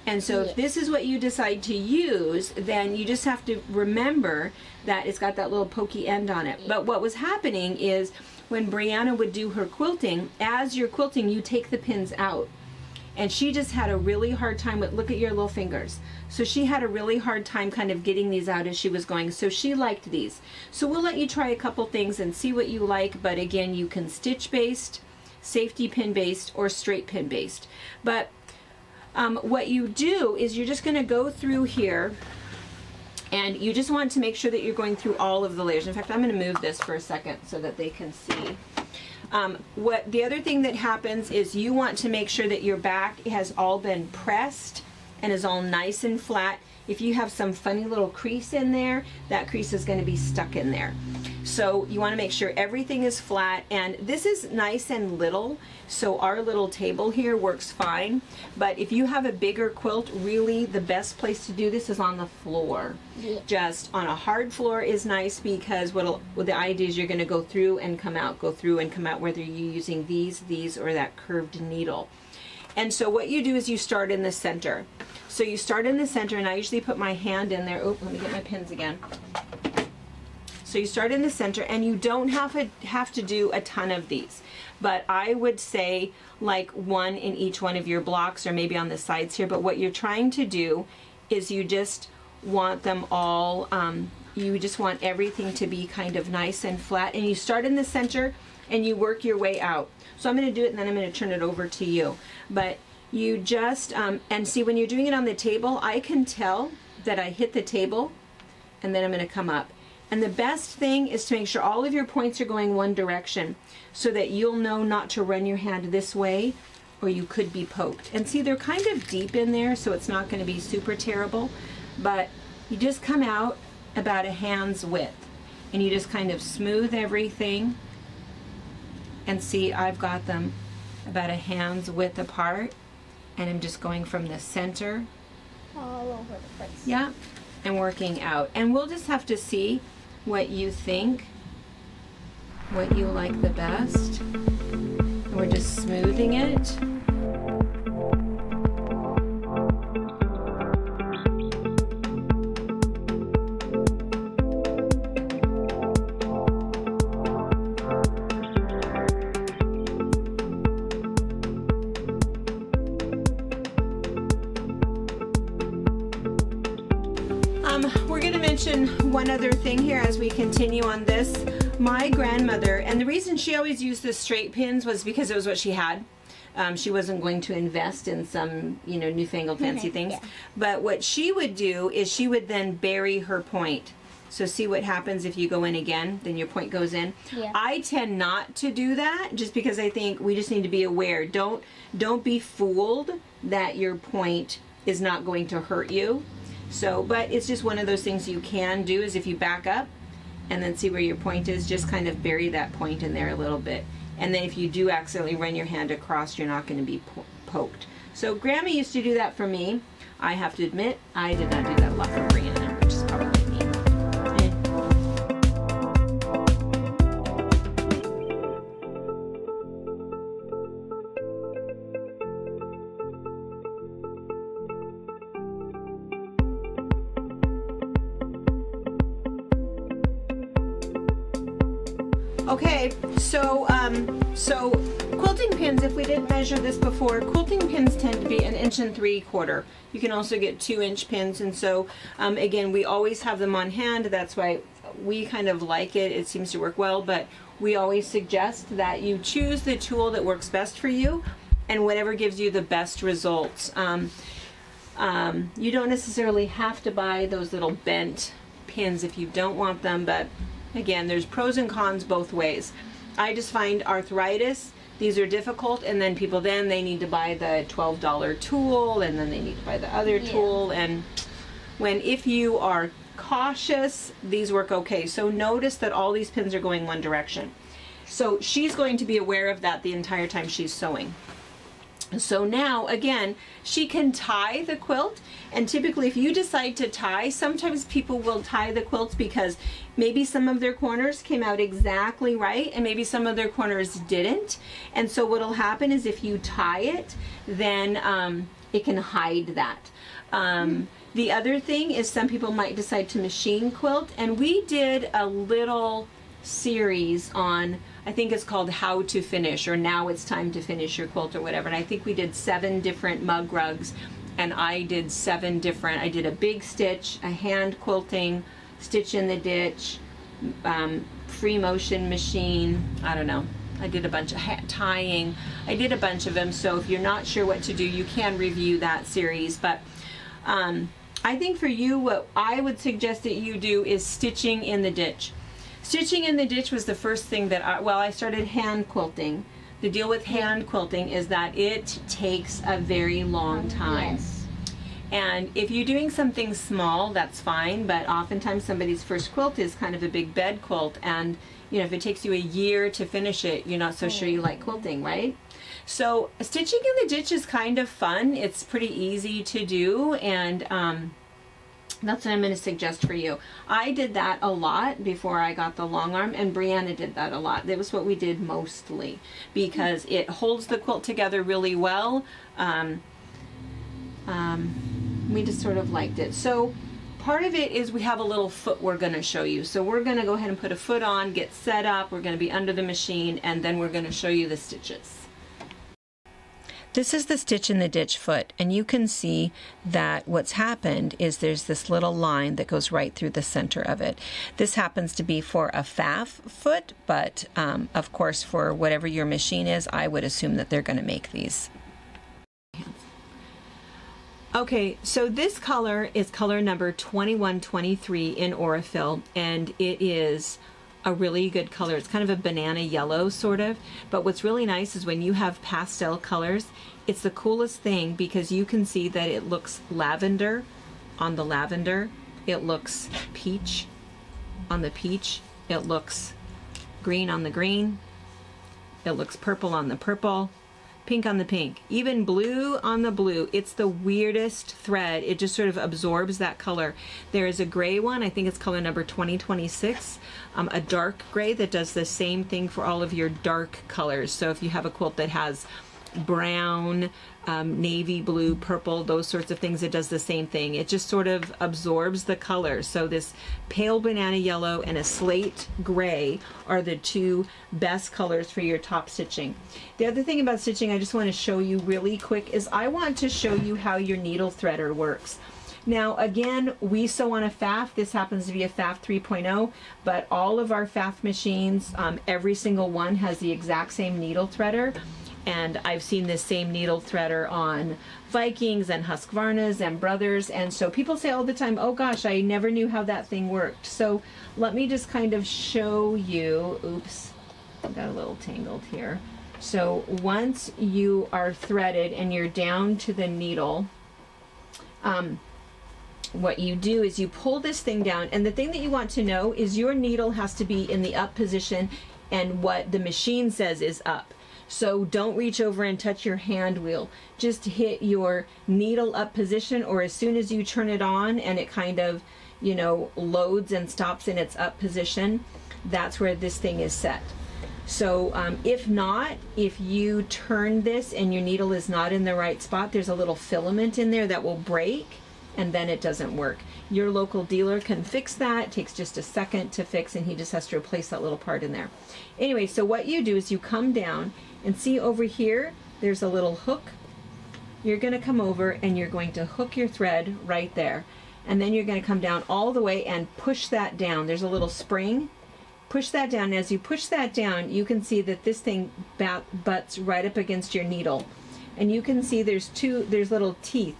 And so if this is what you decide to use, then you just have to remember that it's got that little pokey end on it. But what was happening is when Brianna would do her quilting, as you're quilting, you take the pins out and she just had a really hard time with look at your little fingers. So she had a really hard time kind of getting these out as she was going. So she liked these. So we'll let you try a couple things and see what you like. But again you can stitch baste safety pin baste or straight pin baste. But um, what you do is you're just going to go through here and you just want to make sure that you're going through all of the layers. In fact I'm going to move this for a second so that they can see um, what the other thing that happens is you want to make sure that your back has all been pressed and is all nice and flat. If you have some funny little crease in there, that crease is going to be stuck in there. So you want to make sure everything is flat and this is nice and little so our little table here works fine but if you have a bigger quilt really the best place to do this is on the floor. Yeah. just on a hard floor is nice because what, the idea is you're going to go through and come out go through and come out whether you're using these these or that curved needle. And so what you do is you start in the center. So you start in the center and I usually put my hand in there. Oh let me get my pins again. So you start in the center and you don't have to, have to do a ton of these. But I would say like one in each one of your blocks or maybe on the sides here. But what you're trying to do is you just want them all, um, you just want everything to be kind of nice and flat. And you start in the center and you work your way out. So I'm going to do it and then I'm going to turn it over to you. But you just, um, and see when you're doing it on the table, I can tell that I hit the table and then I'm going to come up. And the best thing is to make sure all of your points are going one direction so that you'll know not to run your hand this way or you could be poked. And see, they're kind of deep in there, so it's not going to be super terrible. But you just come out about a hand's width and you just kind of smooth everything and see I've got them about a hand's width apart And I'm just going from the center, All over the place. yeah, and working out. And we'll just have to see what you think, what you like the best. We're just smoothing it. Um, we're going to mention one other thing here as we continue on this. My grandmother, and the reason she always used the straight pins was because it was what she had. Um, she wasn't going to invest in some, you know, newfangled fancy things. Yeah. But what she would do is she would then bury her point. So see what happens if you go in again, then your point goes in. Yeah. I tend not to do that just because I think we just need to be aware. Don't don't be fooled that your point is not going to hurt you. So, but it's just one of those things you can do is if you back up and then see where your point is, just kind of bury that point in there a little bit. And then if you do accidentally run your hand across, you're not going to be po- poked. So, Grandma used to do that for me. I have to admit, I did not do that a lot for Brianna, If we didn't measure this before, quilting pins tend to be an inch and three quarter. You can also get two inch pins, and so um, again, we always have them on hand. That's why we kind of like it. It seems to work well, but we always suggest that you choose the tool that works best for you, and whatever gives you the best results. Um, um, you don't necessarily have to buy those little bent pins if you don't want them, but again, there's pros and cons both ways. I just find arthritis, these are difficult, and then people then they need to buy the $12 tool, and then they need to buy the other Yeah. tool, and when if you are cautious, these work okay. So notice that all these pins are going one direction. So she's going to be aware of that the entire time she's sewing. So now, again, she can tie the quilt. And typically, if you decide to tie, sometimes people will tie the quilts because maybe some of their corners came out exactly right and maybe some of their corners didn't. And so, what'll happen is if you tie it, then um, it can hide that. Um, The other thing is some people might decide to machine quilt, and we did a little series on I think it's called How to Finish or Now It's Time to Finish Your Quilt or whatever. And I think we did seven different mug rugs and I did seven different. I did a big stitch, a hand quilting, stitch in the ditch, um, free motion machine. I don't know. I did a bunch of tying. I did a bunch of them. So if you're not sure what to do, you can review that series. But um, I think for you, what I would suggest that you do is stitching in the ditch. Stitching in the ditch was the first thing that I, well, I started hand quilting. The deal with hand quilting is that it takes a very long time. Yes. And if you're doing something small, that's fine, but oftentimes somebody's first quilt is kind of a big bed quilt and you know, if it takes you a year to finish it, you're not so sure you like quilting, right? So stitching in the ditch is kind of fun. It's pretty easy to do and um, that's what I'm going to suggest for you. I did that a lot before I got the long arm, and Brianna did that a lot. That was what we did mostly because it holds the quilt together really well. Um, um, we just sort of liked it. So part of it is we have a little foot we're going to show you. So we're going to go ahead and put a foot on, get set up. We're going to be under the machine, and then we're going to show you the stitches. This is the stitch in the ditch foot, and you can see that what's happened is there's this little line that goes right through the center of it. This happens to be for a Pfaff foot, but um, of course, for whatever your machine is, I would assume that they're going to make these. Okay, so this color is color number 2123 in Aurifil, and it is a really good color. It's kind of a banana yellow, sort of. But what's really nice is when you have pastel colors, it's the coolest thing because you can see that it looks lavender on the lavender, it looks peach on the peach, it looks green on the green, it looks purple on the purple. Pink on the pink, even blue on the blue. It's the weirdest thread. It just sort of absorbs that color. There is a gray one, I think it's color number 2026, um, a dark gray that does the same thing for all of your dark colors. So if you have a quilt that has brown, um, navy blue, purple, those sorts of things. It does the same thing. It just sort of absorbs the color. So this pale banana yellow and a slate gray are the two best colors for your top stitching. The other thing about stitching I just want to show you really quick is I want to show you how your needle threader works. Now, again, we sew on a Pfaff. This happens to be a Pfaff 3.0, but all of our Pfaff machines, um, every single one has the exact same needle threader and I've seen this same needle threader on Vikings and Husqvarnas and Brothers. And so people say all the time oh gosh I never knew how that thing worked. So let me just kind of show you oops I got a little tangled here. So once you are threaded and you're down to the needle um, what you do is you pull this thing down. And the thing that you want to know is your needle has to be in the up position. And what the machine says is up so don't reach over and touch your hand wheel. Just hit your needle up position or as soon as you turn it on and it kind of, you know, loads and stops in its up position, that's where this thing is set. So um, if not, if you turn this and your needle is not in the right spot, there's a little filament in there that will break and then it doesn't work. Your local dealer can fix that. It takes just a second to fix and he just has to replace that little part in there. Anyway, so what you do is you come down and see over here, there's a little hook. You're going to come over and you're going to hook your thread right there. And then you're going to come down all the way and push that down. There's a little spring. Push that down. As you push that down, you can see that this thing butts right up against your needle. And you can see there's two, there's little teeth.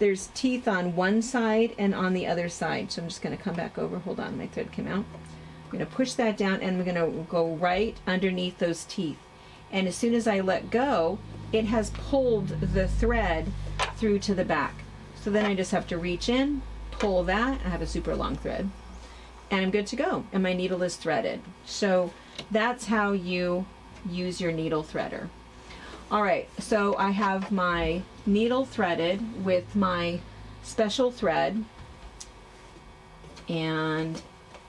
There's teeth on one side and on the other side. So I'm just going to come back over. Hold on, my thread came out. I'm going to push that down and we're going to go right underneath those teeth and as soon as I let go, it has pulled the thread through to the back. So then I just have to reach in, pull that, I have a super long thread, and I'm good to go. And my needle is threaded. So that's how you use your needle threader. All right, so I have my needle threaded with my special thread. And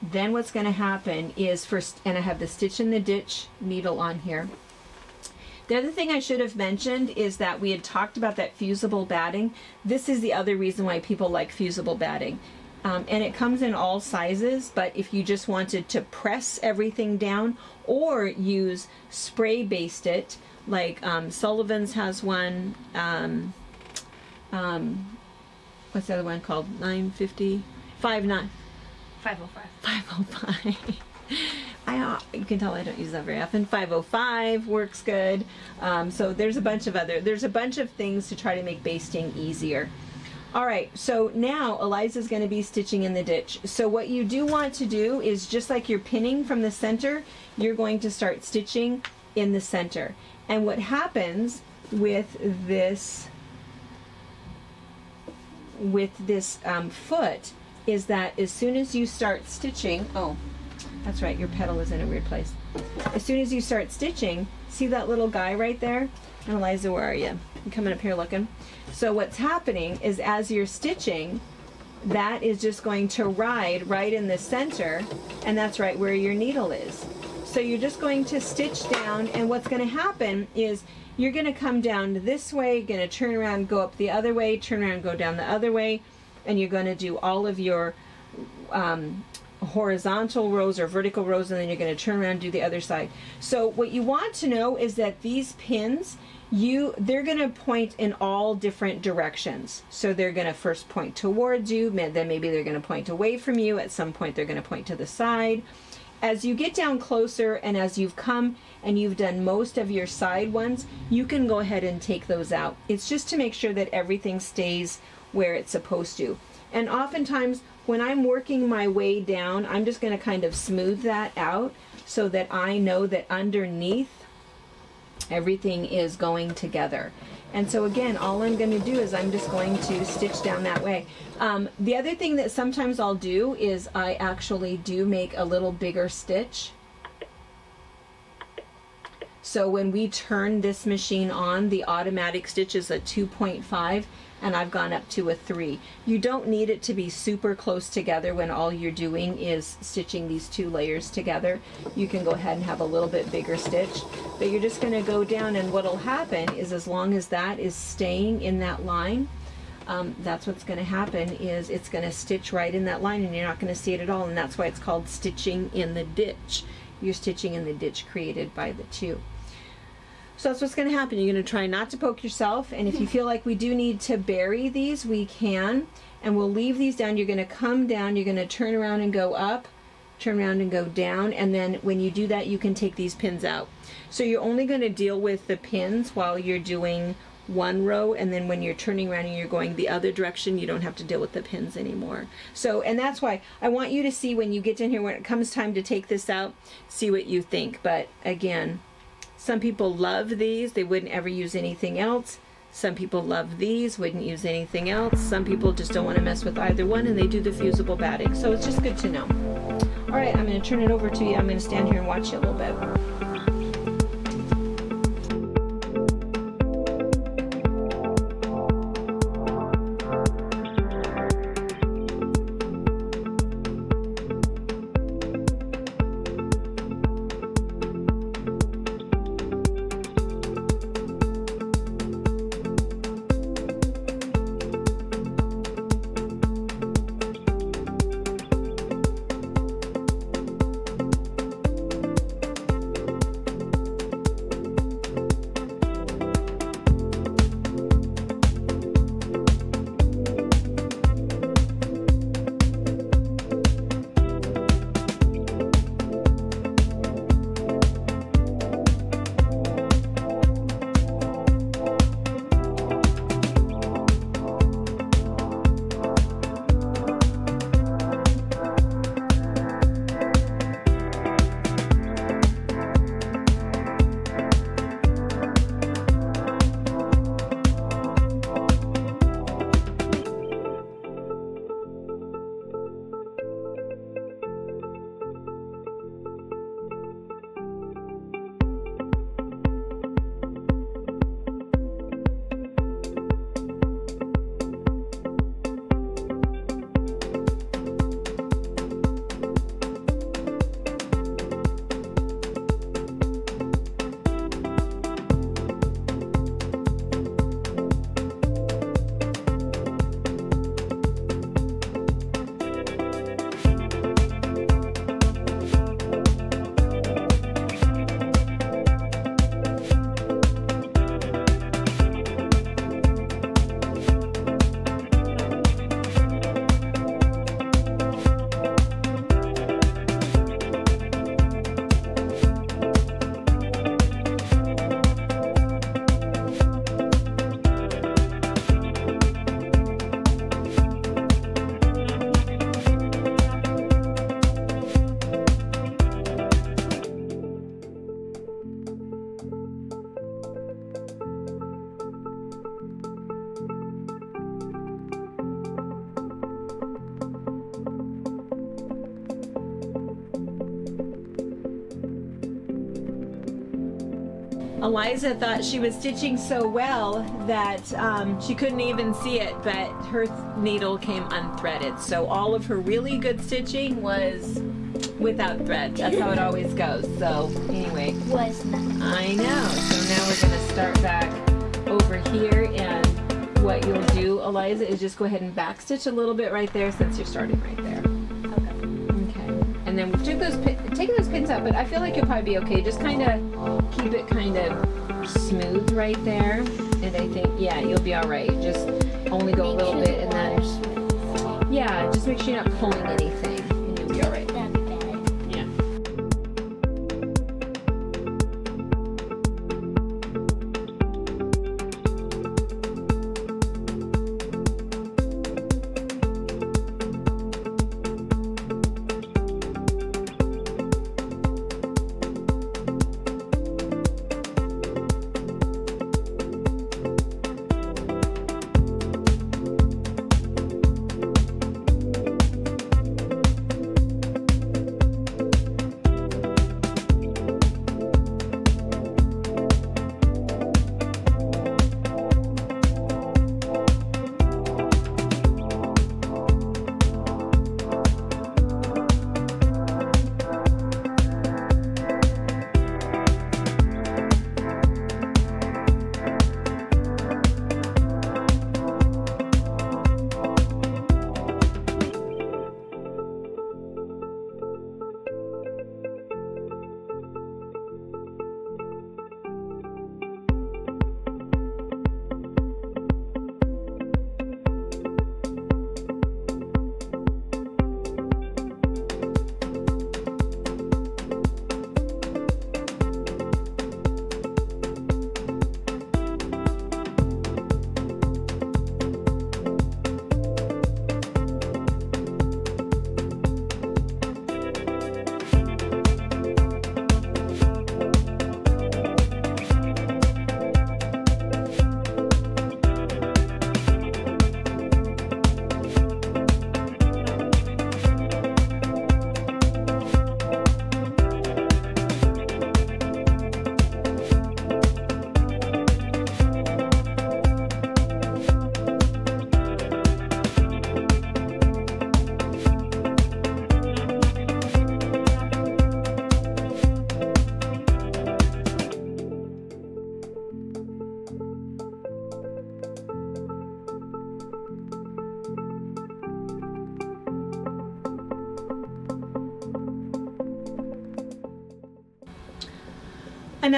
then what's gonna happen is first, and I have the stitch in the ditch needle on here. The other thing I should have mentioned is that we had talked about that fusible batting. This is the other reason why people like fusible batting. Um, and it comes in all sizes, but if you just wanted to press everything down or use spray baste it, like um, Sullivan's has one, um, um, what's the other one called? 950? 59. 505. 505. [laughs] I uh, you can tell I don't use that very often. 505 works good. Um, so there's a bunch of other there's a bunch of things to try to make basting easier. All right, so now Eliza's going to be stitching in the ditch. So what you do want to do is just like you're pinning from the center, you're going to start stitching in the center. And what happens with this with this um, foot is that as soon as you start stitching, oh, that's right, your pedal is in a weird place. As soon as you start stitching, see that little guy right there? And Eliza, where are you? You coming up here looking? So what's happening is as you're stitching, that is just going to ride right in the center, and that's right where your needle is. So you're just going to stitch down, and what's going to happen is you're going to come down this way, to turn around, go up the other way, turn around, go down the other way, and you're going to do all of your um, horizontal rows or vertical rows and then you're going to turn around and do the other side. So what you want to know is that these pins you they're going to point in all different directions. So they're going to first point towards you, then maybe they're going to point away from you, at some point they're going to point to the side. As you get down closer and as you've come and you've done most of your side ones, you can go ahead and take those out. It's just to make sure that everything stays where it's supposed to. And oftentimes when I'm working my way down, I'm just going to kind of smooth that out so that I know that underneath everything is going together. And so again, all I'm going to do is I'm just going to stitch down that way. Um, the other thing that sometimes I'll do is I actually do make a little bigger stitch So when we turn this machine on, the automatic stitch is a 2.5 and I've gone up to a 3. You don't need it to be super close together when all you're doing is stitching these two layers together. You can go ahead and have a little bit bigger stitch, but you're just going to go down and what'll happen is as long as that is staying in that line, um, that's what's going to happen is it's going to stitch right in that line and you're not going to see it at all and that's why it's called stitching in the ditch. You're stitching in the ditch created by the two. So that's what's going to happen. You're going to try not to poke yourself. And if you feel like we do need to bury these, we can. And we'll leave these down. You're going to come down. You're going to turn around and go up, turn around and go down. And then when you do that, you can take these pins out. So you're only going to deal with the pins while you're doing one row and then when you're turning around and you're going the other direction you don't have to deal with the pins anymore so and that's why I want you to see when you get in here when it comes time to take this out see what you think but again some people love these, they wouldn't ever use anything else. Some people love these, wouldn't use anything else. Some people just don't want to mess with either one and they do the fusible batting. So it's just good to know. All right, I'm going to turn it over to you. I'm going to stand here and watch you a little bit. Eliza thought she was stitching so well that um, she couldn't even see it, but her needle came unthreaded. So all of her really good stitching was without thread. That's how it always goes. So anyway, was I know. So now we're gonna start back over here, and what you'll do, Eliza, is just go ahead and back stitch a little bit right there since you're starting right there. Okay. Okay. And then we took those taking those pins out, but I feel like you'll probably be okay. Just kind of keep it kind of smooth right there. And I think, yeah, you'll be all right. Just only go a little bit and then, yeah, just make sure you're not pulling anything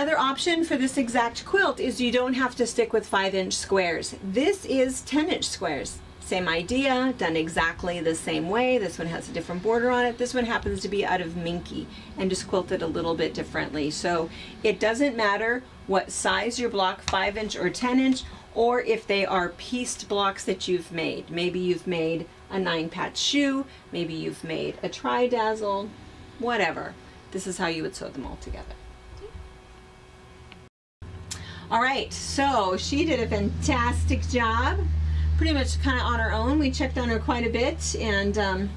Another option for this exact quilt is you don't have to stick with 5 inch squares. This is 10 inch squares. Same idea, done exactly the same way. This one has a different border on it. This one happens to be out of Minky and just quilted a little bit differently. So it doesn't matter what size your block, 5 inch or 10 inch, or if they are pieced blocks that you've made. Maybe you've made a nine patch shoe, maybe you've made a tri-dazzle, whatever. This is how you would sew them all together. All right, so she did a fantastic job. Pretty much kind of on her own. We checked on her quite a bit and um,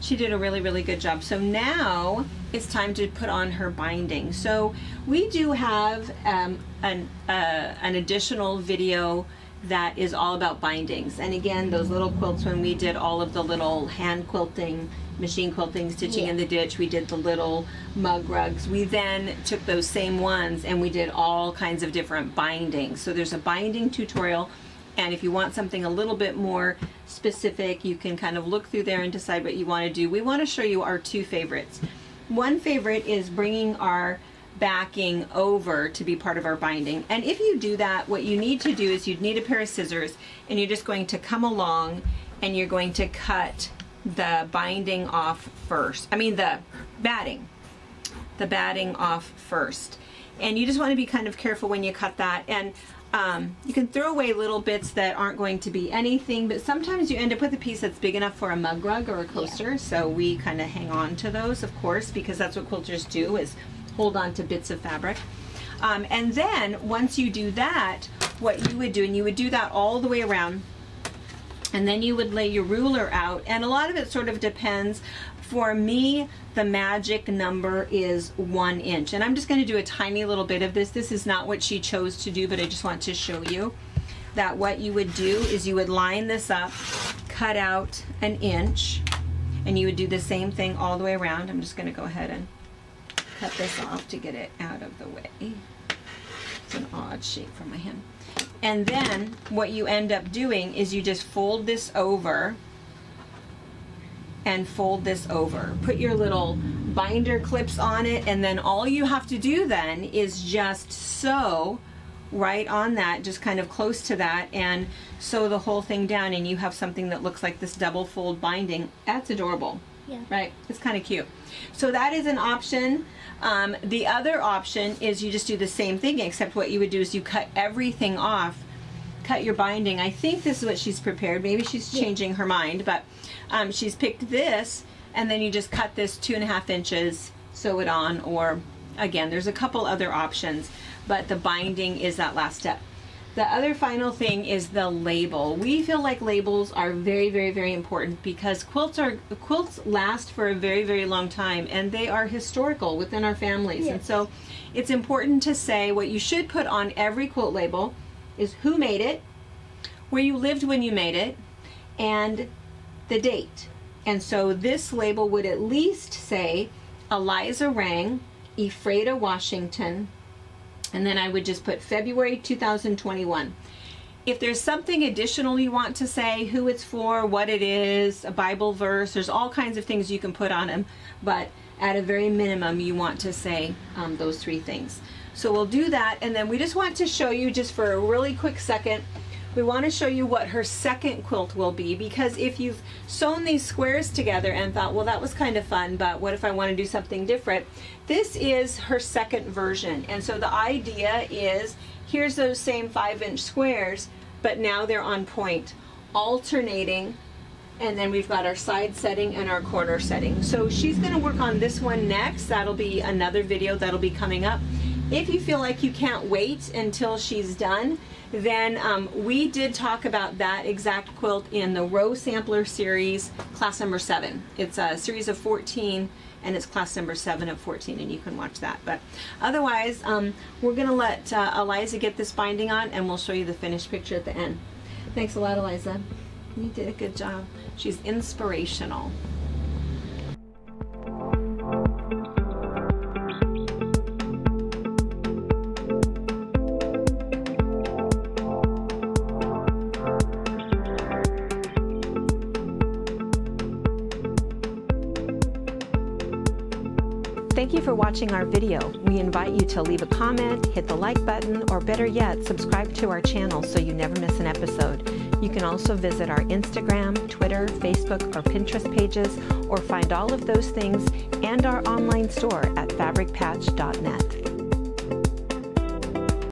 she did a really, really good job. So now it's time to put on her binding. So we do have um, an, uh, an additional video that is all about bindings. And again, those little quilts, when we did all of the little hand quilting, machine quilting, stitching Yeah. in the ditch, we did the little mug rugs. We then took those same ones and we did all kinds of different bindings. So there's a binding tutorial. And if you want something a little bit more specific, you can kind of look through there and decide what you want to do. We want to show you our two favorites. One favorite is bringing our backing over to be part of our binding. And if you do that, what you need to do is you'd need a pair of scissors and you're just going to come along and you're going to cut the binding off first. I mean the batting the batting off first. And you just want to be kind of careful when you cut that. And um, you can throw away little bits that aren't going to be anything, but sometimes you end up with a piece that's big enough for a mug rug or a coaster. So we kind of hang on to those, of course, because that's what quilters do is hold on to bits of fabric. Um, and then once you do that, what you would do, and you would do that all the way around, and then you would lay your ruler out and a lot of it sort of depends. For me the magic number is one inch. And i'm just going to do a tiny little bit of this. This is not what she chose to do but i just want to show you that what you would do is you would line this up cut out an inch and you would do the same thing all the way around. I'm just going to go ahead and cut this off to get it out of the way it's an odd shape for my hand and then what you end up doing is you just fold this over and fold this over. Put your little binder clips on it and then all you have to do then is just sew right on that, just kind of close to that and sew the whole thing down and you have something that looks like this double fold binding. That's adorable. Yeah. Right, it's kind of cute. So that is an option. Um, the other option is you just do the same thing, except what you would do is you cut everything off, cut your binding. I think this is what she's prepared. Maybe she's Yeah. changing her mind, but um, she's picked this, and then you just cut this two and a half inches, sew it on, or again, there's a couple other options, but the binding is that last step. The other final thing is the label. We feel like labels are very, very, very important because quilts are quilts last for a very, very long time and they are historical within our families. And so it's important to say what you should put on every quilt label is who made it, where you lived when you made it, and the date. And so this label would at least say Eliza Rang, Ephrata, Washington, and then I would just put February 2021. If there's something additional you want to say, who it's for, what it is, a Bible verse, there's all kinds of things you can put on them, but at a very minimum, you want to say um, those three things. So we'll do that, and then we just want to show you, just for a really quick second, we want to show you what her second quilt will be because if you've sewn these squares together and thought, well, that was kind of fun, but what if I want to do something different? This is her second version. And so the idea is here's those same five inch squares, but now they're on point, alternating. And then we've got our side setting and our corner setting. So she's going to work on this one next. That'll be another video that'll be coming up. If you feel like you can't wait until she's done, then um, we did talk about that exact quilt in the row sampler series, class number seven. It's a series of 14 and it's class number seven of 14 and you can watch that. But otherwise, um, we're gonna let uh, Eliza get this binding on and we'll show you the finished picture at the end. Thanks a lot, Eliza. You did a good job. She's inspirational. You for watching our video. We invite you to leave a comment, hit the like button, or better yet, subscribe to our channel so you never miss an episode. You can also visit our Instagram, Twitter, Facebook, or Pinterest pages, or find all of those things and our online store at fabricpatch.net.